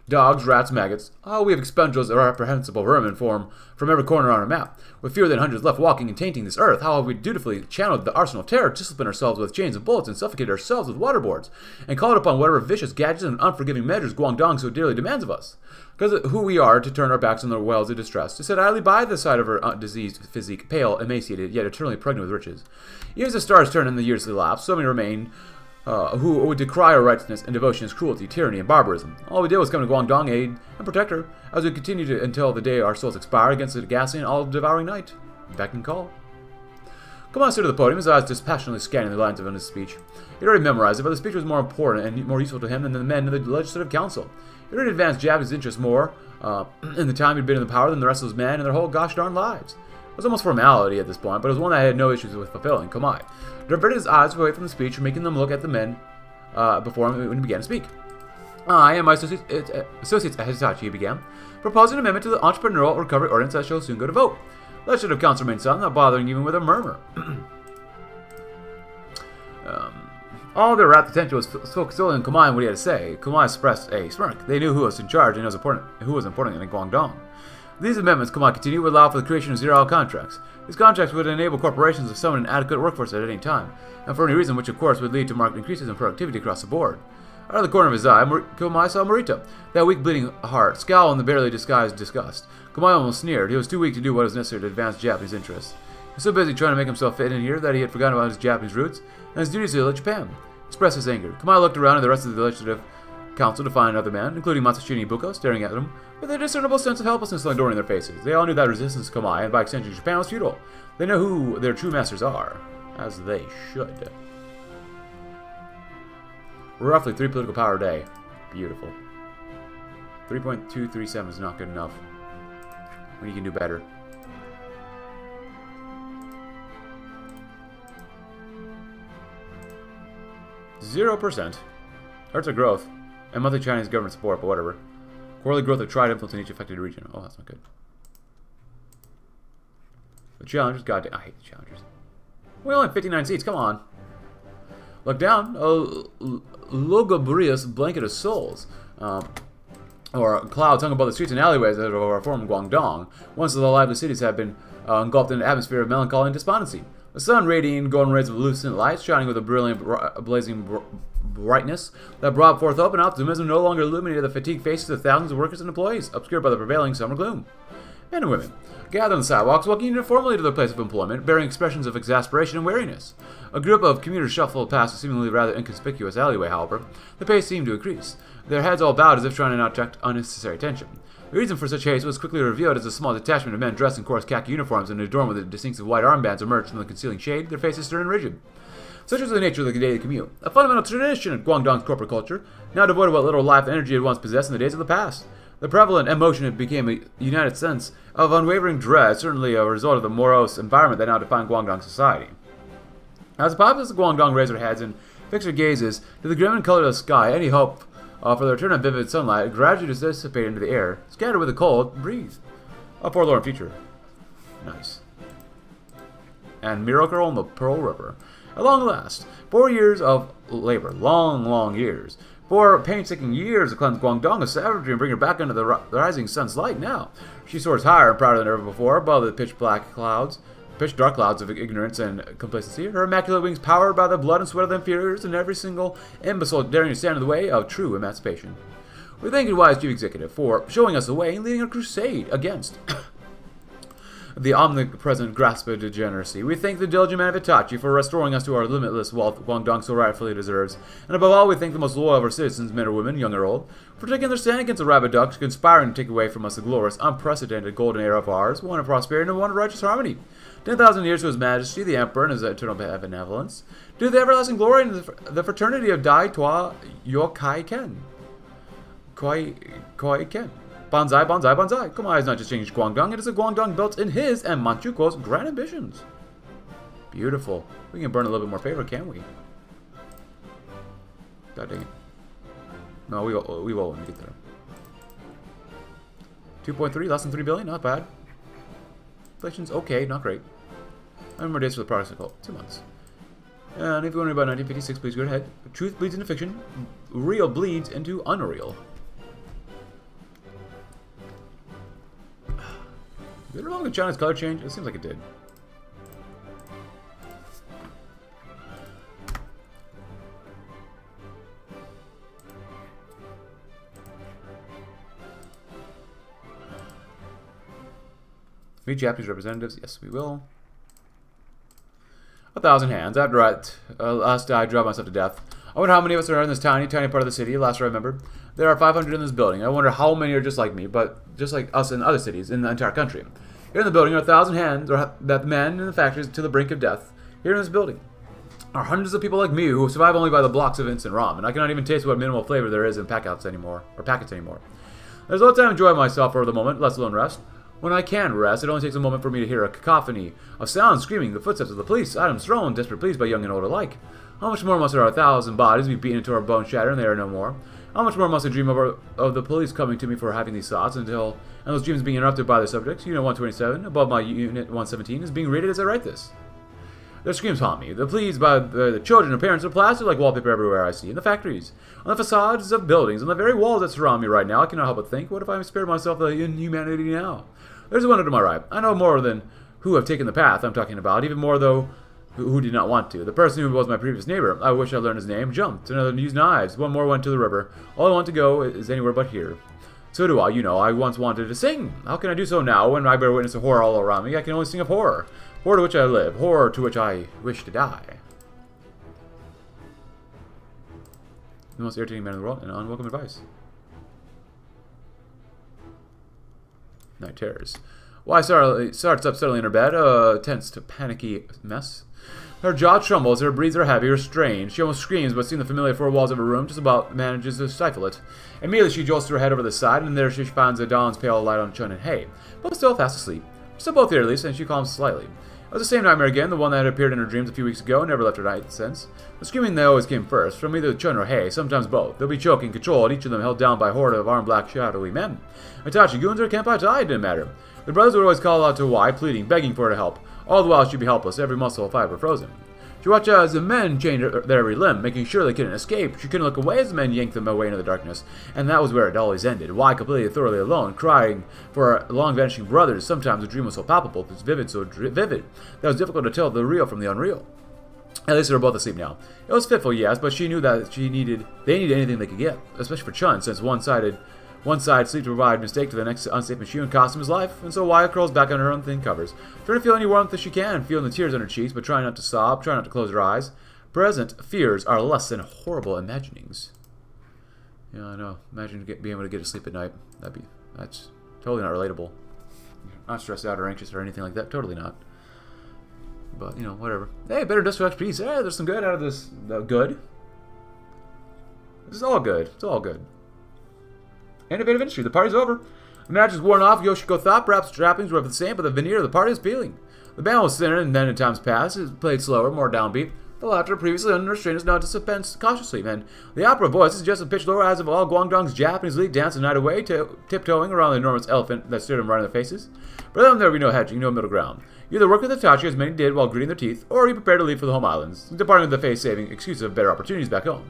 Dogs, rats, maggots. Oh, we have expunged those reprehensible vermin form from every corner on our map. With fewer than hundreds left walking and tainting this earth, how have we dutifully channeled the arsenal of terror, disciplined ourselves with chains and bullets, and suffocated ourselves with waterboards, and called upon whatever vicious gadgets and unforgiving measures Guangdong so dearly demands of us? Because who we are to turn our backs on the wells of distress, to sit idly by the side of her uh, diseased physique, pale, emaciated, yet eternally pregnant with riches. Even as the stars turn and the years elapse, so many remain uh, who would decry our righteousness and devotion as cruelty, tyranny, and barbarism. All we did was come to Guangdong aid and protect her, as we continue to until the day our souls expire against the ghastly and all-devouring night. Back and call. Come stood to the podium, his eyes dispassionately scanning the lines of his speech. He'd already memorized it, but the speech was more important and more useful to him than the men in the Legislative Council. It already advanced Japanese interests more uh, <clears throat> in the time he'd been in the power than the rest of those men in their whole gosh darn lives. It was almost formality at this point, but it was one that I had no issues with fulfilling. Komai diverted his eyes away from the speech, making them look at the men uh, before him when he began to speak. I and my associates, uh, associates at Hitachi, he began, proposing an amendment to the Entrepreneurial Recovery Ordinance that shall soon go to vote. Legislative Council remained silent, not bothering even with a murmur. <clears throat> um, all their rapt attention was focused on Komai and what he had to say. Komai expressed a smirk. They knew who was in charge and who was important, who was important in Guangdong. These amendments, Komai continued, would allow for the creation of zero-hour contracts. These contracts would enable corporations to summon an adequate workforce at any time, and for any reason which of course would lead to marked increases in productivity across the board. Out of the corner of his eye, Komai saw Morita, that weak bleeding heart, scowl in the barely disguised disgust. Komai almost sneered. He was too weak to do what was necessary to advance Japanese interests. He was so busy trying to make himself fit in here that he had forgotten about his Japanese roots and his duties to Japan. Expressed his anger. Komai looked around at the rest of the legislative council to find another man, including Matsushita Ibuka, staring at them with a discernible sense of helplessness adorning their faces. They all knew that resistance to Komai, and by extension Japan, was futile. They know who their true masters are, as they should. Roughly three political power a day. Beautiful. 3.237 is not good enough. You can do better. Zero percent. Hurts of growth. And monthly Chinese government support, but whatever. Quarterly growth of tried influence in each affected region. Oh, that's not good. The challengers, goddamn, I hate the challengers. We only have 59 seats, come on. Look down, a lugubrious blanket of souls. Um, or clouds hung above the streets and alleyways of our former Guangdong. Once the lively cities have been uh, engulfed in an atmosphere of melancholy and despondency. The sun radiating golden rays of lucent light, shining with a brilliant, blazing brightness that brought forth hope and optimism no longer illuminated the fatigued faces of thousands of workers and employees, obscured by the prevailing summer gloom. Men and women gathered on the sidewalks, walking uniformly to their place of employment, bearing expressions of exasperation and weariness. A group of commuters shuffled past a seemingly rather inconspicuous alleyway, however. The pace seemed to increase, their heads all bowed as if trying to not attract unnecessary attention. The reason for such haste was quickly revealed as a small detachment of men dressed in coarse khaki uniforms and adorned with distinctive white armbands emerged from the concealing shade, their faces stern and rigid. Such was the nature of the daily commute, a fundamental tradition of Guangdong's corporate culture, now devoid of what little life and energy it once possessed in the days of the past. The prevalent emotion had became a united sense of unwavering dread, certainly a result of the morose environment that now defined Guangdong society. As the populace of Guangdong raised their heads and fixed their gazes to the grim and colorless sky, any hope uh, for the return of vivid sunlight gradually dissipated into the air, scattered with a cold breeze. A forlorn future. Nice. And Miracle on the Pearl River. At long last, four years of labor, long, long years. Four painstaking years to cleanse Guangdong of savagery and bring her back under the rising sun's light now. She soars higher and prouder than ever before above the pitch black clouds, pitch dark clouds of ignorance and complacency. Her immaculate wings powered by the blood and sweat of the inferiors and every single imbecile daring to stand in the way of true emancipation. We thank you, wise chief executive, for showing us the way and leading a crusade against <coughs> the omnipresent grasp of degeneracy. We thank the diligent man of Hitachi for restoring us to our limitless wealth Guangdong so rightfully deserves. And above all, we thank the most loyal of our citizens, men or women, young or old, for taking their stand against the rabid ducks, conspiring to take away from us the glorious, unprecedented golden era of ours, one of prosperity and one of righteous harmony. Ten thousand years to his majesty, the emperor, and his eternal benevolence. To the everlasting glory and the fraternity of Dai Tua Yokai Ken. Koi, Koi Ken. Banzai, banzai, banzai. Komai has not just changed Guangdong, it is a Guangdong built in his and Manchukuo's grand ambitions. Beautiful. We can burn a little bit more paper, can't we? God dang it. No, we will, we will when we get there. 2.3, less than 3 billion, not bad. Inflation's okay, not great. 9 more days for the Protestant cult. Two months. And if you're wondering about 1956, please go ahead. Truth bleeds into fiction. Real bleeds into unreal. <sighs> Did it wrong with China's color change? It seems like it did. Meet Japanese representatives. Yes, we will. A thousand hands. After I, uh, last I drove myself to death. I wonder how many of us are in this tiny, tiny part of the city. Last I remember, there are 500 in this building. I wonder how many are just like me, but just like us in other cities in the entire country. Here in the building are a thousand hands or that men in the factories to the brink of death. Here in this building are hundreds of people like me who survive only by the blocks of instant ramen. And I cannot even taste what minimal flavor there is in packouts anymore, or packets anymore. There's no time to enjoy myself for the moment, let alone rest. When I can rest, it only takes a moment for me to hear a cacophony of sounds screaming, the footsteps of the police, items thrown, desperate pleas by young and old alike. How much more must a thousand bodies be beaten into our bone shatter and they are no more? How much more must I dream of, of the police coming to me for having these thoughts until, and those dreams being interrupted by the subjects? Unit 127, above my Unit 117, is being rated as I write this. Their screams haunt me. The pleas by the, children and parents are plastered like wallpaper everywhere I see. In the factories, on the facades of buildings, on the very walls that surround me right now, I cannot help but think, what if I spared myself the inhumanity now? There's one to my right. I know more than who have taken the path I'm talking about, even more though who, who did not want to. The person who was my previous neighbor, I wish I learned his name, jumped. Another used knives. One more went to the river. All I want to go is anywhere but here. So do I, you know, I once wanted to sing. How can I do so now when I bear witness to horror all around me? I can only sing of horror. Horror to which I live. Horror to which I wish to die. The most irritating man in the world, and unwelcome advice. Night terrors. Why Sarah starts up suddenly in her bed, uh, a tense to panicky mess. Her jaw trembles, her breaths are heavy, or strained. She almost screams, but seeing the familiar four walls of her room, just about manages to stifle it. Immediately she jolts her head over the side, and there she finds the dawn's pale light on Chun and Hay, both still fast asleep. Still both here at least, and she calms slightly. It was the same nightmare again, the one that had appeared in her dreams a few weeks ago, and never left her night since. The screaming they always came first, from either Chun or Hay, sometimes both. They'll be choking, controlled, each of them held down by a horde of armed black shadowy men. Itachi, or Kempeitai didn't matter. The brothers would always call out to Wai, pleading, begging for her to help. All the while she'd be helpless, every muscle fiber frozen. She watched as the men chained their every limb, making sure they couldn't escape. She couldn't look away as the men yanked them away into the darkness, and that was where it always ended. Why completely, thoroughly alone, crying for her long vanishing brothers. Sometimes the dream was so palpable, so vivid, so vivid, that it was difficult to tell the real from the unreal. At least they were both asleep now. It was fitful, yes, but she knew that she needed they needed anything they could get, especially for Chun, since one-sided one side sleep to provide mistake to the next unsafe machine and cost him his life, and so Wyatt curls back on her own thin covers, trying to feel any warmth as she can, feeling the tears on her cheeks, but trying not to sob, trying not to close her eyes. Present fears are less than horrible imaginings. Yeah, I know. Imagine get, being able to get to sleep at night. That'd be that's totally not relatable. Not stressed out or anxious or anything like that. Totally not. But you know, whatever. Hey, better dust for XP. Hey, there's some good out of this. Uh, good. This is all good. It's all good. Innovative industry. The party's over. The match is worn off. Yoshiko thought perhaps the trappings were the same, but the veneer of the party is peeling. The band was thinner, and then in times past, it played slower, more downbeat. The laughter previously unrestrained is now dispersed cautiously, and the opera voice is just a pitch lower as of all Guangdong's Japanese league dance the night away, tiptoeing around the enormous elephant that stared him right in the faces. But then there would be no hedging, no middle ground. You either work with Itachi as many did while gritting their teeth, or you prepare to leave for the home islands, departing with the face-saving excuse of better opportunities back home.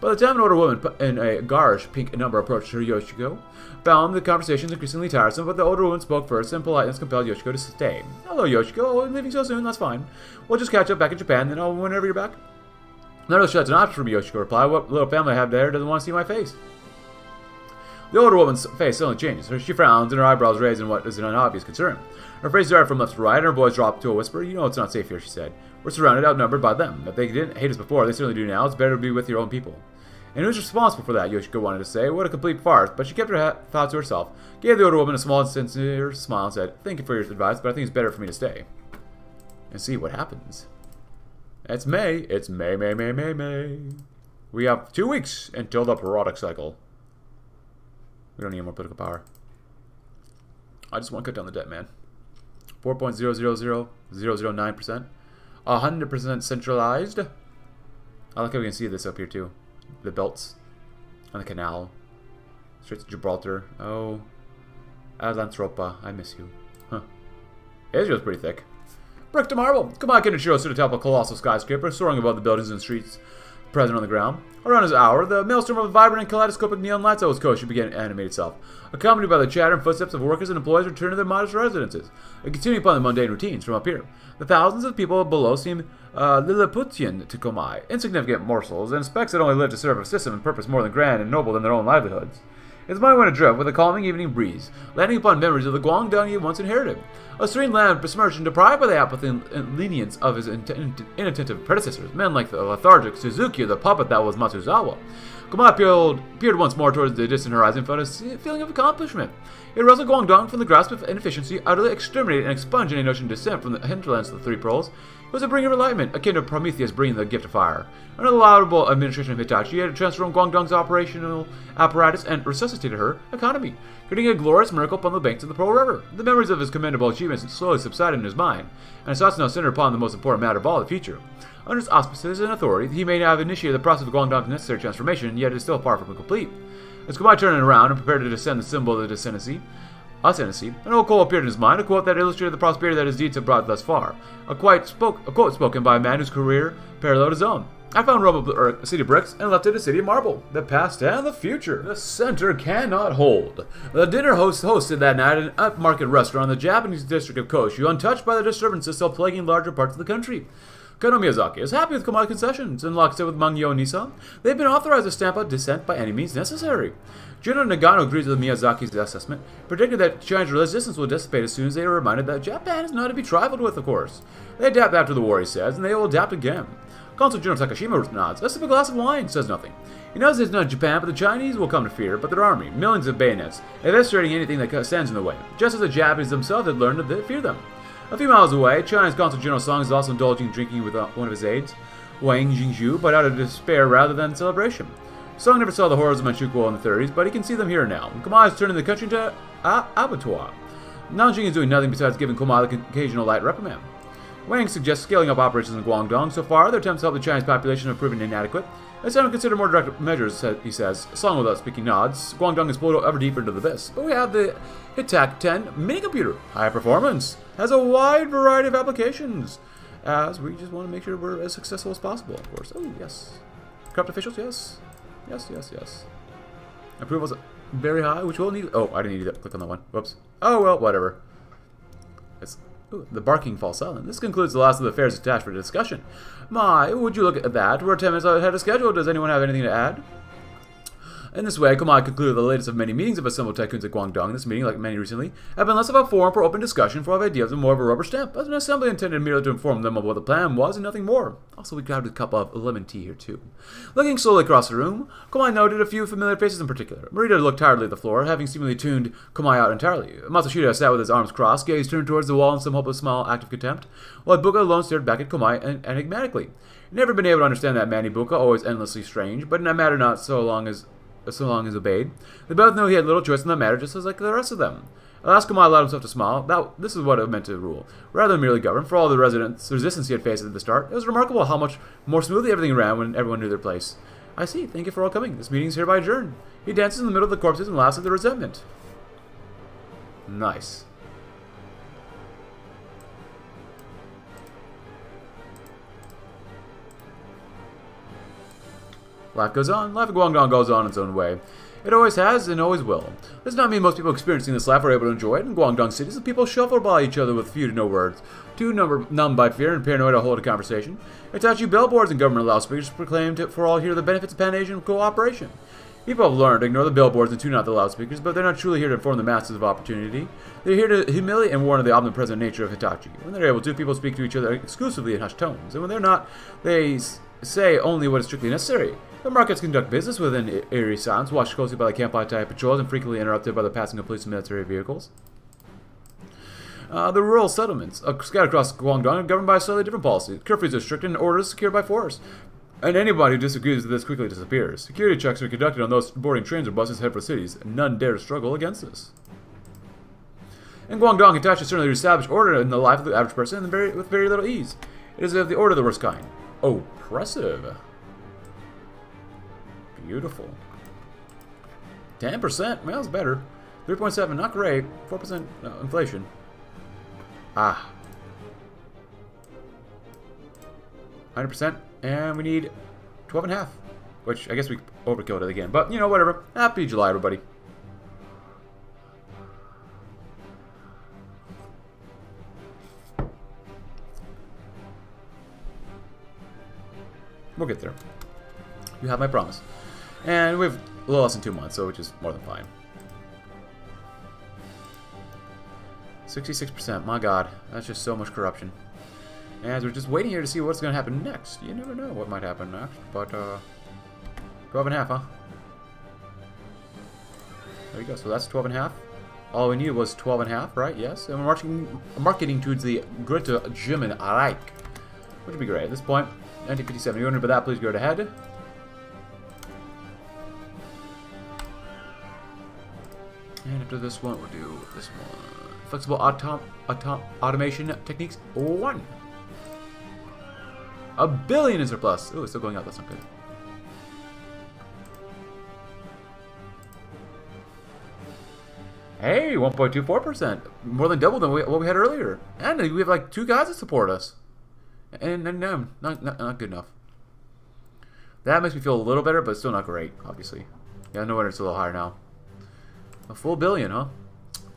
By the time an older woman in a garish pink number approached her, Yoshiko found the conversations increasingly tiresome, but the older woman spoke first, and politeness compelled Yoshiko to stay. Hello, Yoshiko. Oh, I'm leaving so soon. That's fine. We'll just catch up back in Japan, then I'll whenever you're back. None of that's an option for me, Yoshiko replied. What little family I have there doesn't want to see my face. The older woman's face suddenly changes. She frowns, and her eyebrows raise in what is an obvious concern. Her face darted from left to right, and her voice dropped to a whisper. You know it's not safe here, she said. We're surrounded, outnumbered by them. If they didn't hate us before, they certainly do now. It's better to be with your own people. And who's responsible for that, Yoshiko wanted to say. What a complete farce, but she kept her thoughts to herself, gave the older woman a small and sincere smile and said, Thank you for your advice, but I think it's better for me to stay. And see what happens. It's May. It's May, May, May, May, May. We have two weeks until the product cycle. We don't need more political power. I just want to cut down the debt, man. 4.000009%. 100% centralized. I like how we can see this up here too. The belts on the canal. Straight to Gibraltar. Oh. Atlantropa, I miss you. Huh. Israel's pretty thick. Brick to marble. Come on, Kenichiro stood atop a colossal skyscraper soaring above the buildings and streets present on the ground. Around his hour, the maelstrom of vibrant and kaleidoscopic neon lights his coast should begin to animate itself, accompanied by the chatter and footsteps of workers and employees returning to their modest residences, and continuing upon the mundane routines from up here. The thousands of people below seem uh, Lilliputian to Komai, insignificant morsels, and specks that only live to serve a system and purpose more than grand and noble than their own livelihoods. His mind went adrift with a calming evening breeze, landing upon memories of the Guangdong he had once inherited. A serene land besmirched and deprived by the apathy and lenience of his inattentive predecessors, men like the lethargic Suzuki or the puppet that was Matsuzawa. Komai peered, peered once more towards the distant horizon and felt a feeling of accomplishment. He wrestled Guangdong from the grasp of inefficiency, utterly exterminated and expunged any notion of descent from the hinterlands of the Three Pearls, it was a bringer of enlightenment, akin to Prometheus bringing the gift of fire. Under the laudable administration of Hitachi, he had transformed Guangdong's operational apparatus and resuscitated her economy, creating a glorious miracle upon the banks of the Pearl River. The memories of his commendable achievements slowly subsided in his mind, and his thoughts now centered upon the most important matter of all, the future. Under his auspices and authority, he may now have initiated the process of Guangdong's necessary transformation, yet it is still far from complete. As Komai turned around and prepared to descend the symbol of the descendancy, Ascendancy, an old quote appeared in his mind, a quote that illustrated the prosperity that his deeds had brought thus far. A, spoke, a quote spoken by a man whose career paralleled his own. I found Rome a er, city of bricks and left it a city of marble. The past and the future. The center cannot hold. The dinner host hosted that night at an upmarket restaurant in the Japanese district of Koshu, untouched by the disturbances still plaguing larger parts of the country. Kono Miyazaki is happy with Komai concessions and lockstep with Mangyo Nissan. They've been authorized to stamp out dissent by any means necessary. General Nagano agrees with Miyazaki's assessment, predicting that China's resistance will dissipate as soon as they are reminded that Japan is not to be trifled with, of course. They adapt after the war, he says, and they will adapt again. Consul General Takashima nods. Let's have a glass of wine, says nothing. He knows it's not Japan, but the Chinese will come to fear, but their army, millions of bayonets, eviscerating anything that stands in the way, just as the Japanese themselves had learned to fear them. A few miles away, China's Consul General Song is also indulging in drinking with uh, one of his aides, Wang Jingzhu, but out of despair rather than celebration. Song never saw the horrors of Manchukuo in the 30s, but he can see them here now. Komai is turning the country into a abattoir. Nanjing is doing nothing besides giving Komai the occasional light reprimand. Wang suggests scaling up operations in Guangdong. So far, their attempts to help the Chinese population have proven inadequate. It's time to consider more direct measures, he says. Song without speaking nods. Guangdong is pulled ever deeper into the abyss. But we have the Hitac 10 mini computer. High performance. Has a wide variety of applications. As we just want to make sure we're as successful as possible, of course. Oh, yes. Corrupt officials, yes. Yes, yes, yes. Approval's very high, which we'll need... Oh, I didn't need to click on that one. Whoops. Oh, well, whatever. It's... Ooh, the barking falls silent. This concludes the last of the affairs attached for discussion. My, would you look at that? We're 10 minutes ahead of schedule. Does anyone have anything to add? In this way, Komai concluded the latest of many meetings of assembled tycoons at Guangdong. This meeting, like many recently, had been less of a forum for open discussion for of ideas and more of a rubber stamp, as an assembly intended merely to inform them of what the plan was and nothing more. Also, we grabbed a cup of lemon tea here, too. Looking slowly across the room, Komai noted a few familiar faces in particular. Morita looked tiredly at the floor, having seemingly tuned Komai out entirely. Matsushita sat with his arms crossed, gaze turned towards the wall in some hopeless small act of contempt, while Ibuka alone stared back at Komai enigmatically. Never been able to understand that man Ibuka, always endlessly strange, but in a matter not so long as so long as obeyed. They both knew he had little choice in the matter, just as like the rest of them. Alaskama allowed himself to smile. That, this is what it meant to rule, rather than merely govern. For all the residents' resistance he had faced at the start, it was remarkable how much more smoothly everything ran when everyone knew their place. I see. Thank you for all coming. This meeting is hereby adjourned. He dances in the middle of the corpses and laughs at the resentment. Nice. Life goes on. Life in Guangdong goes on its own way. It always has and always will. Does not mean most people experiencing this life are able to enjoy it. In Guangdong cities, the people shuffle by each other with few to no words, too number, numb by fear and paranoia to hold a conversation. Hitachi billboards and government loudspeakers proclaim to, for all here the benefits of Pan-Asian cooperation. People have learned to ignore the billboards and tune out the loudspeakers, but they're not truly here to inform the masses of opportunity. They're here to humiliate and warn of the omnipresent nature of Hitachi. When they're able to, people speak to each other exclusively in hushed tones, and when they're not, they say only what is strictly necessary. The markets conduct business within eerie silence, watched closely by the Kempeitai patrols and frequently interrupted by the passing of police and military vehicles. Uh, the rural settlements uh, scattered across Guangdong are governed by a slightly different policy. Curfews are strict and orders secured by force. And anybody who disagrees with this quickly disappears. Security checks are conducted on those boarding trains or buses head for cities, none dare to struggle against this. In Guangdong, Hitachi certainly established order in the life of the average person very, with very little ease. It is of the order of the worst kind. Oppressive. Beautiful. 10%? Well, it's better. 3.7, not great. 4% uh, inflation. Ah. 100%. And we need 12 and a half. Which, I guess we overkilled it again. But, you know, whatever. Happy July, everybody. We'll get there. You have my promise. And we have a little less than two months, so which is more than fine. 66%, my god. That's just so much corruption. And we're just waiting here to see what's going to happen next. You never know what might happen next, but, uh... 12 and a half, huh? There you go, so that's 12 and a half. All we needed was 12 and a half, right? Yes, and we're marching, marketing towards the Greater German Reich. Which would be great. At this point, 1957. You wonder about that, please go ahead. And after this one, we'll do this one. Flexible autom autom automation techniques. One. A billion is in surplus. Oh, it's still going up. That's not good. Hey, 1.24%. More than double than what we had earlier. And we have like two guys that support us. And, and no, not, not, not good enough. That makes me feel a little better, but still not great, obviously. Yeah, no wonder it's a little higher now. A full billion, huh?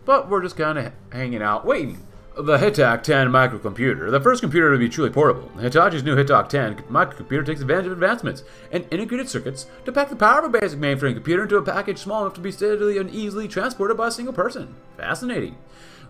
But we're just kind of hanging out, waiting. The Hitac 10 microcomputer, the first computer to be truly portable. Hitachi's new Hitac 10 microcomputer takes advantage of advancements in integrated circuits to pack the power of a basic mainframe computer into a package small enough to be steadily and easily transported by a single person. Fascinating.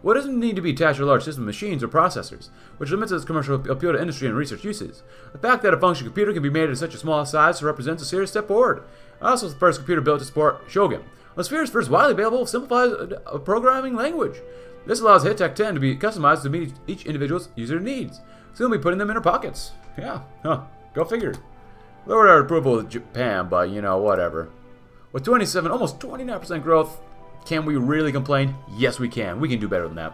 What doesn't need to be attached to a large system of machines or processors, which limits its commercial appeal to industry and research uses. The fact that a function computer can be made at such a small size represents a serious step forward. Also, the first computer built to support Shogun, a sphere's first widely available simplified uh, programming language. This allows Hitac 10 to be customized to meet each individual's user needs. So we'll be putting them in our pockets. Yeah, huh, go figure. Lowered our approval with Japan, but you know, whatever. With 27, almost 29% growth, can we really complain? Yes, we can. We can do better than that.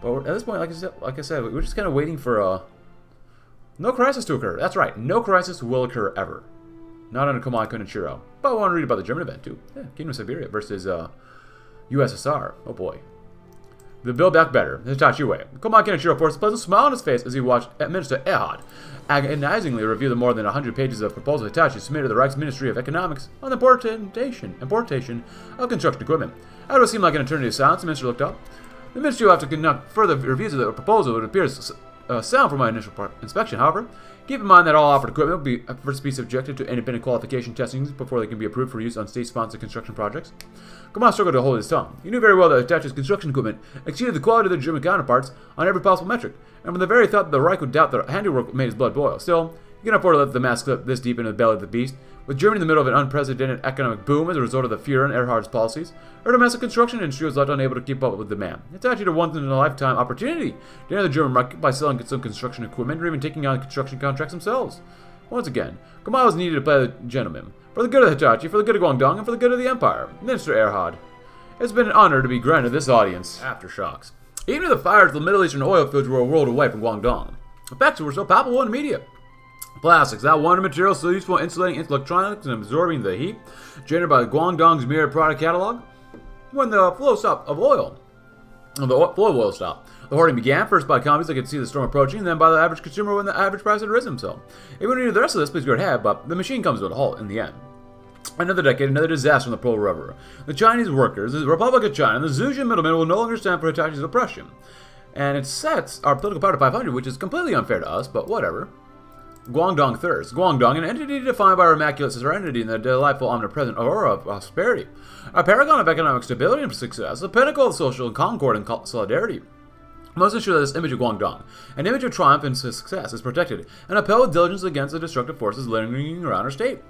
But at this point, like I said, like I said we're just kind of waiting for uh, no crisis to occur. That's right, no crisis will occur ever. Not under Komai Kenichiro. But I want to read about the German event too. Yeah, Kingdom of Siberia versus uh, USSR. Oh boy. The Build Back Better, Hitachi Way. Komai Kenichiro forced a pleasant smile on his face as he watched Minister Erhard agonizingly review the more than 100 pages of proposal Hitachi submitted to the Reich's Ministry of Economics on the importation, importation of construction equipment. After would seem like an eternity of silence, the minister looked up. The ministry will have to conduct further reviews of the proposal. It appears uh, sound from my initial inspection, however. Keep in mind that all offered equipment will be uh, first be subjected to independent qualification testing before they can be approved for use on state-sponsored construction projects. Komai struggled to hold his tongue. He knew very well that Hitachi's construction equipment exceeded the quality of their German counterparts on every possible metric, and from the very thought that the Reich would doubt their handiwork made his blood boil. Still, he can afford to let the mask slip this deep into the belly of the beast. With Germany in the middle of an unprecedented economic boom as a result of the Fuhrer and Erhard's policies, our domestic construction industry was left unable to keep up with demand. It's actually a once-in-a-lifetime opportunity to enter the German market by selling some construction equipment or even taking on construction contracts themselves. Once again, Komai was needed to play the gentleman, for the good of Hitachi, for the good of Guangdong, and for the good of the Empire. Minister Erhard. It's been an honor to be granted this audience. Aftershocks. Even if the fires of the Middle Eastern oil fields were a world away from Guangdong, The effects were so palpable in the media. Plastics, that wonder material so useful in insulating electronics and absorbing the heat generated by Guangdong's mirror product catalog. When the flow stopped of oil, the flow of oil stopped. The hoarding began first by companies that could see the storm approaching, then by the average consumer when the average price had risen. So, if you want to read the rest of this, please go ahead, but the machine comes to a halt in the end. Another decade, another disaster on the Pearl River. The Chinese workers, the Republic of China, the Zhejiang middlemen will no longer stand for Hitachi's oppression. And it sets our political power to 500, which is completely unfair to us, but whatever. Guangdong thirst. Guangdong, an entity defined by our immaculate serenity and the delightful omnipresent aurora of prosperity. A paragon of economic stability and success, a pinnacle of social concord and solidarity. Must ensure that this image of Guangdong, an image of triumph and success, is protected and upheld with diligence against the destructive forces lingering around our state.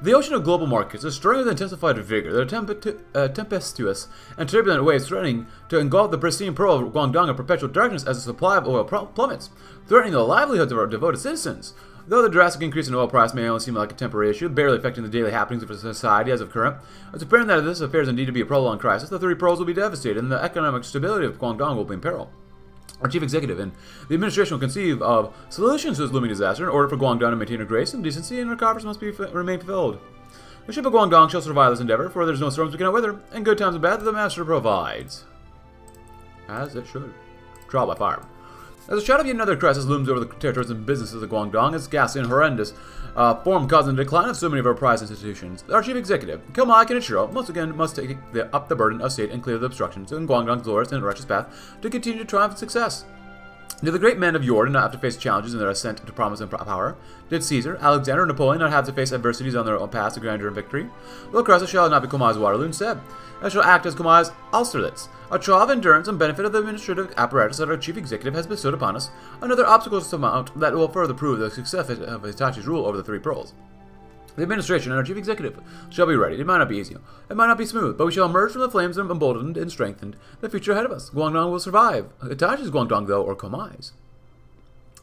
The ocean of global markets is stirring with intensified vigor. There are temp uh, tempestuous and turbulent waves threatening to engulf the pristine pearl of Guangdong in perpetual darkness as the supply of oil plummets, threatening the livelihoods of our devoted citizens. Though the drastic increase in oil price may only seem like a temporary issue, barely affecting the daily happenings of society as of current, it's apparent that if this appears indeed to be a prolonged crisis, the three pearls will be devastated and the economic stability of Guangdong will be in peril. Our chief executive and the administration will conceive of solutions to this looming disaster in order for Guangdong to maintain her grace and decency, and her coffers must be remain fulfilled. The ship of Guangdong shall survive this endeavor, for there's no storms we cannot weather, and good times and bad that the master provides. As it should. Trial by fire. As a shadow of yet another crisis looms over the territories and businesses of Guangdong, its ghastly and horrendous uh, form causing the decline of so many of our prized institutions, our chief executive, Komai Kenichiro, once again must take the, up the burden of state and clear the obstructions in Guangdong's glorious and righteous path to continue to triumph and success. Did the great men of yore not have to face challenges in their ascent to promise and power? Did Caesar, Alexander, and Napoleon not have to face adversities on their own paths to grandeur and victory? Well, Cressa shall not be Komai's Waterloo instead. It shall act as Komai's Austerlitz, a trial of endurance and benefit of the administrative apparatus that our chief executive has bestowed upon us, another obstacle to surmount that will further prove the success of Hitachi's rule over the three pearls. The administration and our chief executive shall be ready. It might not be easy. It might not be smooth, but we shall emerge from the flames emboldened and strengthened. The future ahead of us. Guangdong will survive. Hitachi's Guangdong, though, or Komai's.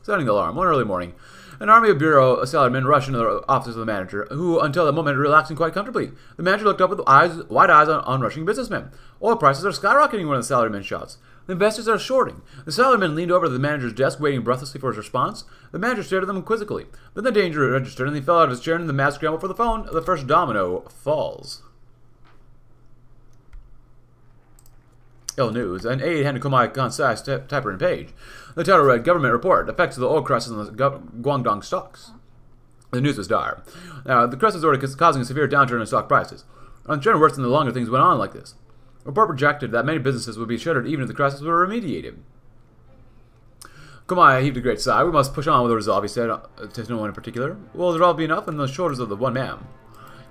Sounding the alarm. One early morning, an army of bureau salarymen rushed into the office of the manager, who, until that moment, relaxing quite comfortably. The manager looked up with eyes, wide eyes on, on rushing businessmen. Oil prices are skyrocketing, one of the salarymen shouts. The investors are shorting. The salaryman leaned over to the manager's desk, waiting breathlessly for his response. The manager stared at them quizzically. Then the danger registered, and he fell out of his chair, and the man scrambled for the phone. The first domino falls. Ill news. An aide handed Komai Kansai's typewritten page. The title read, Government Report, Effects of the Oil Crisis on the Guangdong Stocks. The news was dire. The crisis already causing a severe downturn in stock prices. And general worse than the longer things went on like this. The report projected that many businesses would be shuttered even if the crisis were remediated. Komai heaved a great sigh. We must push on with a resolve, he said, uh, to no one in particular. Will the resolve be enough on the shoulders of the one man?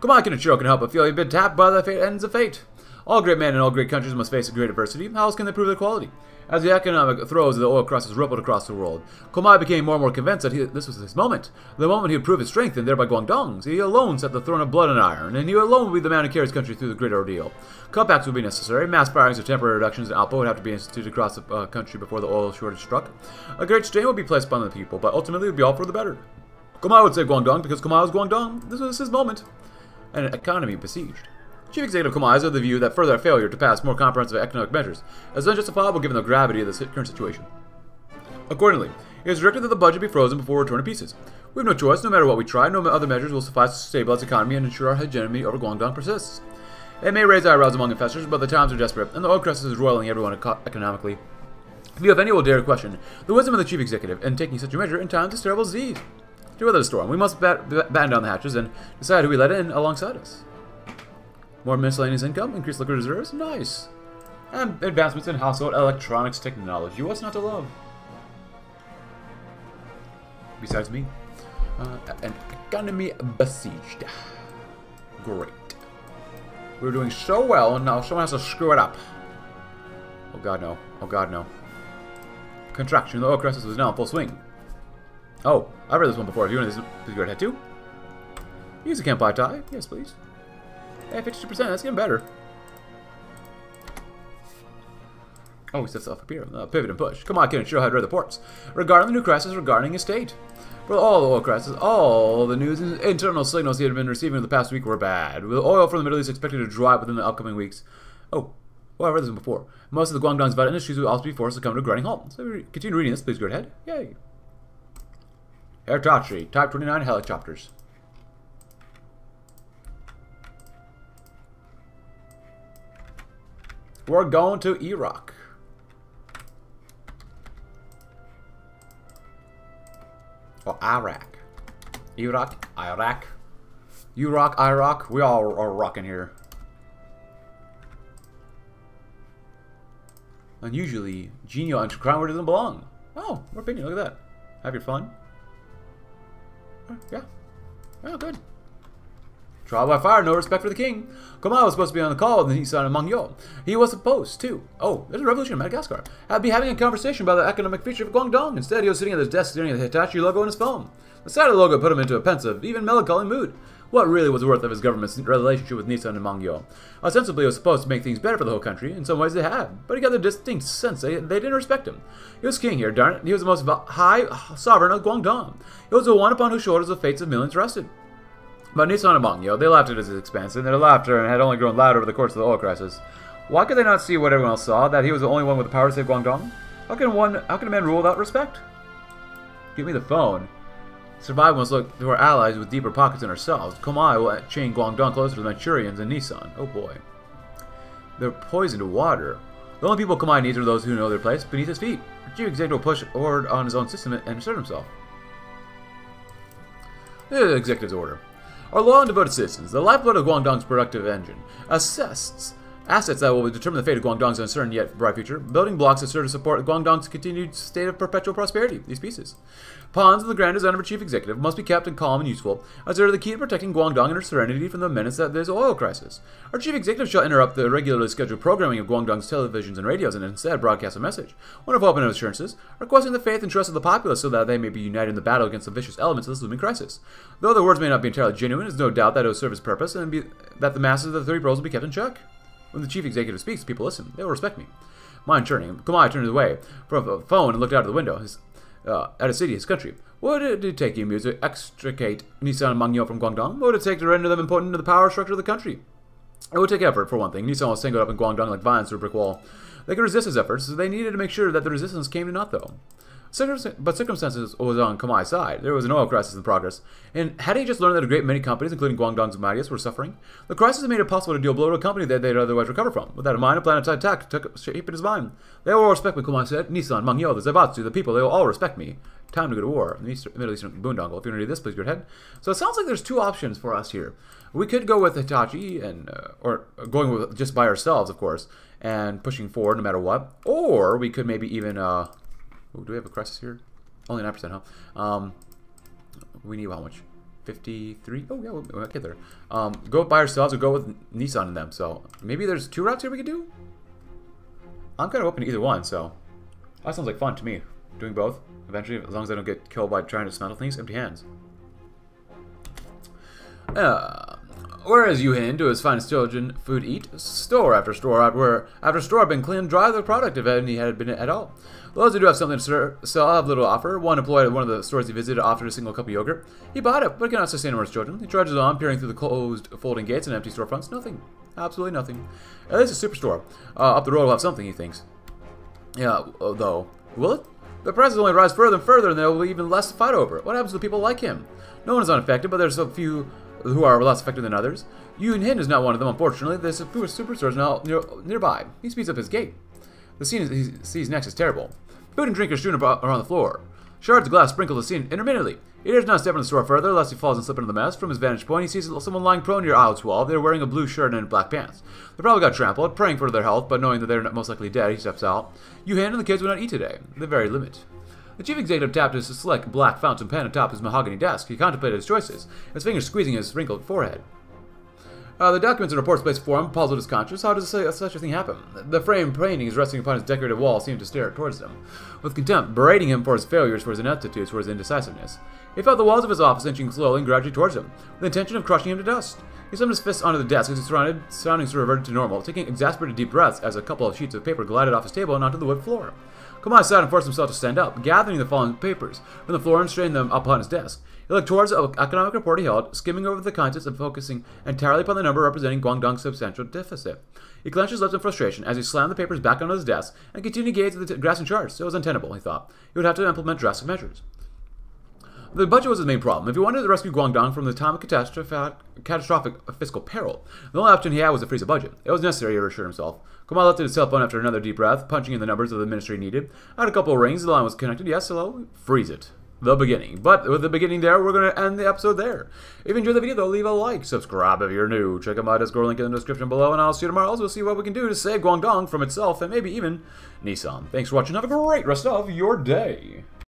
Komai Kenichiro can help but feel he'd been tapped by the fate, ends of fate. All great men in all great countries must face a great adversity. How else can they prove their quality? As the economic throes of the oil crisis rippled across the world, Komai became more and more convinced that he, this was his moment. The moment he would prove his strength and thereby Guangdong's. He alone set the throne of blood and iron, and he alone would be the man who carries his country through the great ordeal. Cutbacks would be necessary. Mass firings or temporary reductions in output would have to be instituted across the uh, country before the oil shortage struck. A great strain would be placed upon the people, but ultimately it would be all for the better. Komai would save Guangdong because Komai was Guangdong. This was his moment. An economy besieged. Chief Executive Komai is of the view that further failure to pass more comprehensive economic measures is unjustifiable given the gravity of the current situation. Accordingly, it is directed that the budget be frozen before we torn to pieces. We have no choice, no matter what we try, no other measures will suffice to stabilize the economy and ensure our hegemony over Guangdong persists. It may raise eyebrows among investors, but the times are desperate, and the oil crisis is roiling everyone economically. If you have any will dare question the wisdom of the chief executive in taking such a measure in times of terrible disease. To weather the storm, we must bat batten down the hatches and decide who we let in alongside us. More miscellaneous income, increased liquid reserves, nice. And advancements in household electronics technology, what's not to love? Besides me. Uh, an economy besieged. Great. We were doing so well, and now someone has to screw it up. Oh god, no. Oh god, no. Contraction. The oil crisis is now in full swing. Oh, I've read this one before. If you want this, please go ahead too. Use a Kempeitai. Yes, please. Hey, 52%, that's getting better. Oh, he sets off up here. Uh, pivot and push. Come on, Ken, show how to read the ports. Regarding the new crisis regarding his state. For all the oil crisis, all the news and internal signals he had been receiving in the past week were bad. With oil from the Middle East expected to dry within the upcoming weeks. Oh, well, I've read this one before. Most of the Guangdong's vital industries will also be forced to come to a grinding halt. So continue reading this, please go ahead. Yay. Air Type 29 helicopters. We're going to Iraq. Or Iraq. Iraq, Iraq. Iraq, Iraq. We all are rocking here. Unusually, genial and crown where doesn't belong. Oh, we're opinion. Look at that. Have your fun. Yeah. Oh, good. Trial by fire, no respect for the king. Komai was supposed to be on the call with Nissan and Mangyo. He was supposed to. Oh, there's a revolution in Madagascar. I'd be having a conversation about the economic future of Guangdong. Instead, he was sitting at his desk staring at the Hitachi logo on his phone. The sight of the logo put him into a pensive, even melancholy mood. What really was worth of his government's relationship with Nissan and Mangyo? Ostensibly, it was supposed to make things better for the whole country. In some ways, they had. But he got the distinct sense they, they didn't respect him. He was king here, darn it. He was the most high sovereign of Guangdong. He was the one upon whose shoulders the fates of millions rested. But Nissan and Mangyo, they laughed at his expense, and their laughter had only grown louder over the course of the oil crisis. Why could they not see what everyone else saw, that he was the only one with the power to save Guangdong? How can one, how can a man rule without respect? Give me the phone. Survive must look to our allies with deeper pockets than ourselves. Komai will chain Guangdong closer to the Manchurians and Nissan. Oh boy. They're poisoned water. The only people Komai needs are those who know their place beneath his feet. Chief executive will push forward on his own system and assert himself. The executive's order. Our loyal and devoted citizens, the lifeblood of Guangdong's productive engine, assists assets that will determine the fate of Guangdong's uncertain yet bright future, building blocks that serve to support Guangdong's continued state of perpetual prosperity. These pieces. Pawns in the grand design of a chief executive must be kept in calm and useful, as they are the key to protecting Guangdong and her serenity from the menace of this oil crisis. Our chief executive shall interrupt the regularly scheduled programming of Guangdong's televisions and radios and instead broadcast a message, one of hope and assurances, requesting the faith and trust of the populace so that they may be united in the battle against the vicious elements of this looming crisis. Though the words may not be entirely genuine, there's no doubt that it will serve its purpose and be, that the masses of the three bros will be kept in check. When the chief executive speaks, people listen. They will respect me. Mind churning. Komai turned away from the phone and looked out of the window. His, uh, at a city, his country. What would it take you to extricate Nissan and Mangyo from Guangdong? What would it take to render them important to the power structure of the country? It would take effort, for one thing. Nissan was tangled up in Guangdong like vines through a brick wall. They could resist his efforts, so they needed to make sure that the resistance came to naught, though. But circumstances was on Komai's side. There was an oil crisis in progress, and had he just learned that a great many companies, including Guangdong's Marius, were suffering, the crisis made it possible to deal blow to a company that they'd otherwise recover from. With that in mind, a plan-side attack took shape in his mind. They will all respect me, Komai said. Nissan, Mangyo, the Zaibatsu, the people, they will all respect me. Time to go to war. in The Eastern, Middle Eastern boondoggle. If you want to read this, please go ahead. So it sounds like there's two options for us here. We could go with Hitachi, and uh, or going with just by ourselves, of course, and pushing forward no matter what. Or we could maybe even... Uh, ooh, do we have a crisis here? Only 9%, huh? Um, we need how much? 53? Oh, yeah, we'll, get there. Um, go by ourselves or go with Nissan in them. So maybe there's two routes here we could do? I'm kind of open to either one, so that sounds like fun to me. Doing both, eventually, as long as I don't get killed by trying to dismantle things, empty hands. Uh, whereas Yuhin to his finest children food eat, store after store after, after store had been cleaned dry the product if any had been at all. Those who do have something to sell have little offer. One employee at one of the stores he visited offered a single cup of yogurt. He bought it, but cannot sustain him or his children. He trudges on, peering through the closed folding gates and empty storefronts. Nothing. Absolutely nothing. At least a superstore. Uh, up the road will have something, he thinks. Yeah, uh, though. Will it? The prices only rise further and further, and there will be even less to fight over. What happens to people like him? No one is unaffected, but there's a few who are less affected than others. Yun Hin is not one of them, unfortunately. There's a is now near, nearby. He speeds up his gait. The scene he sees next is terrible. Food and drink are strewn around the floor. Shards of glass sprinkle the scene intermittently. He dares not step in the store further, lest he falls and slip into the mess. From his vantage point, he sees someone lying prone near aisle 12. They're wearing a blue shirt and black pants. They probably got trampled, praying for their health, but knowing that they're most likely dead, he steps out. Yuhan and the kids would not eat today. The very limit. The chief executive tapped his slick black fountain pen atop his mahogany desk. He contemplated his choices, his fingers squeezing his wrinkled forehead. Uh, the documents and reports placed before him puzzled his conscience. How does such a thing happen? The framed paintings resting upon his decorative wall seemed to stare towards him, with contempt, berating him for his failures, for his ineptitudes, for his indecisiveness. He felt the walls of his office inching slowly and gradually towards him, with the intention of crushing him to dust. He slammed his fists onto the desk as his surroundings reverted to normal, taking exasperated deep breaths as a couple of sheets of paper glided off his table and onto the wood floor. Komai sat and forced himself to stand up, gathering the fallen papers from the floor and straining them upon his desk. He looked towards the economic report he held, skimming over the contents and focusing entirely upon the number representing Guangdong's substantial deficit. He clenched his lips in frustration as he slammed the papers back onto his desk and continued to gaze at the graphs and charts. It was untenable, he thought. He would have to implement drastic measures. The budget was his main problem. If he wanted to rescue Guangdong from the time of catastrophic fiscal peril, the only option he had was to freeze a budget. It was necessary, he assured himself. Komai lifted his cell phone after another deep breath, punching in the numbers of the ministry needed. Had a couple of rings, the line was connected. Yes, hello? Freeze it the beginning. But with the beginning there, we're going to end the episode there. If you enjoyed the video, though, leave a like, subscribe if you're new. Check out my Discord link in the description below, and I'll see you tomorrow. We'll see what we can do to save Guangdong from itself and maybe even Nissan. Thanks for watching. Have a great rest of your day.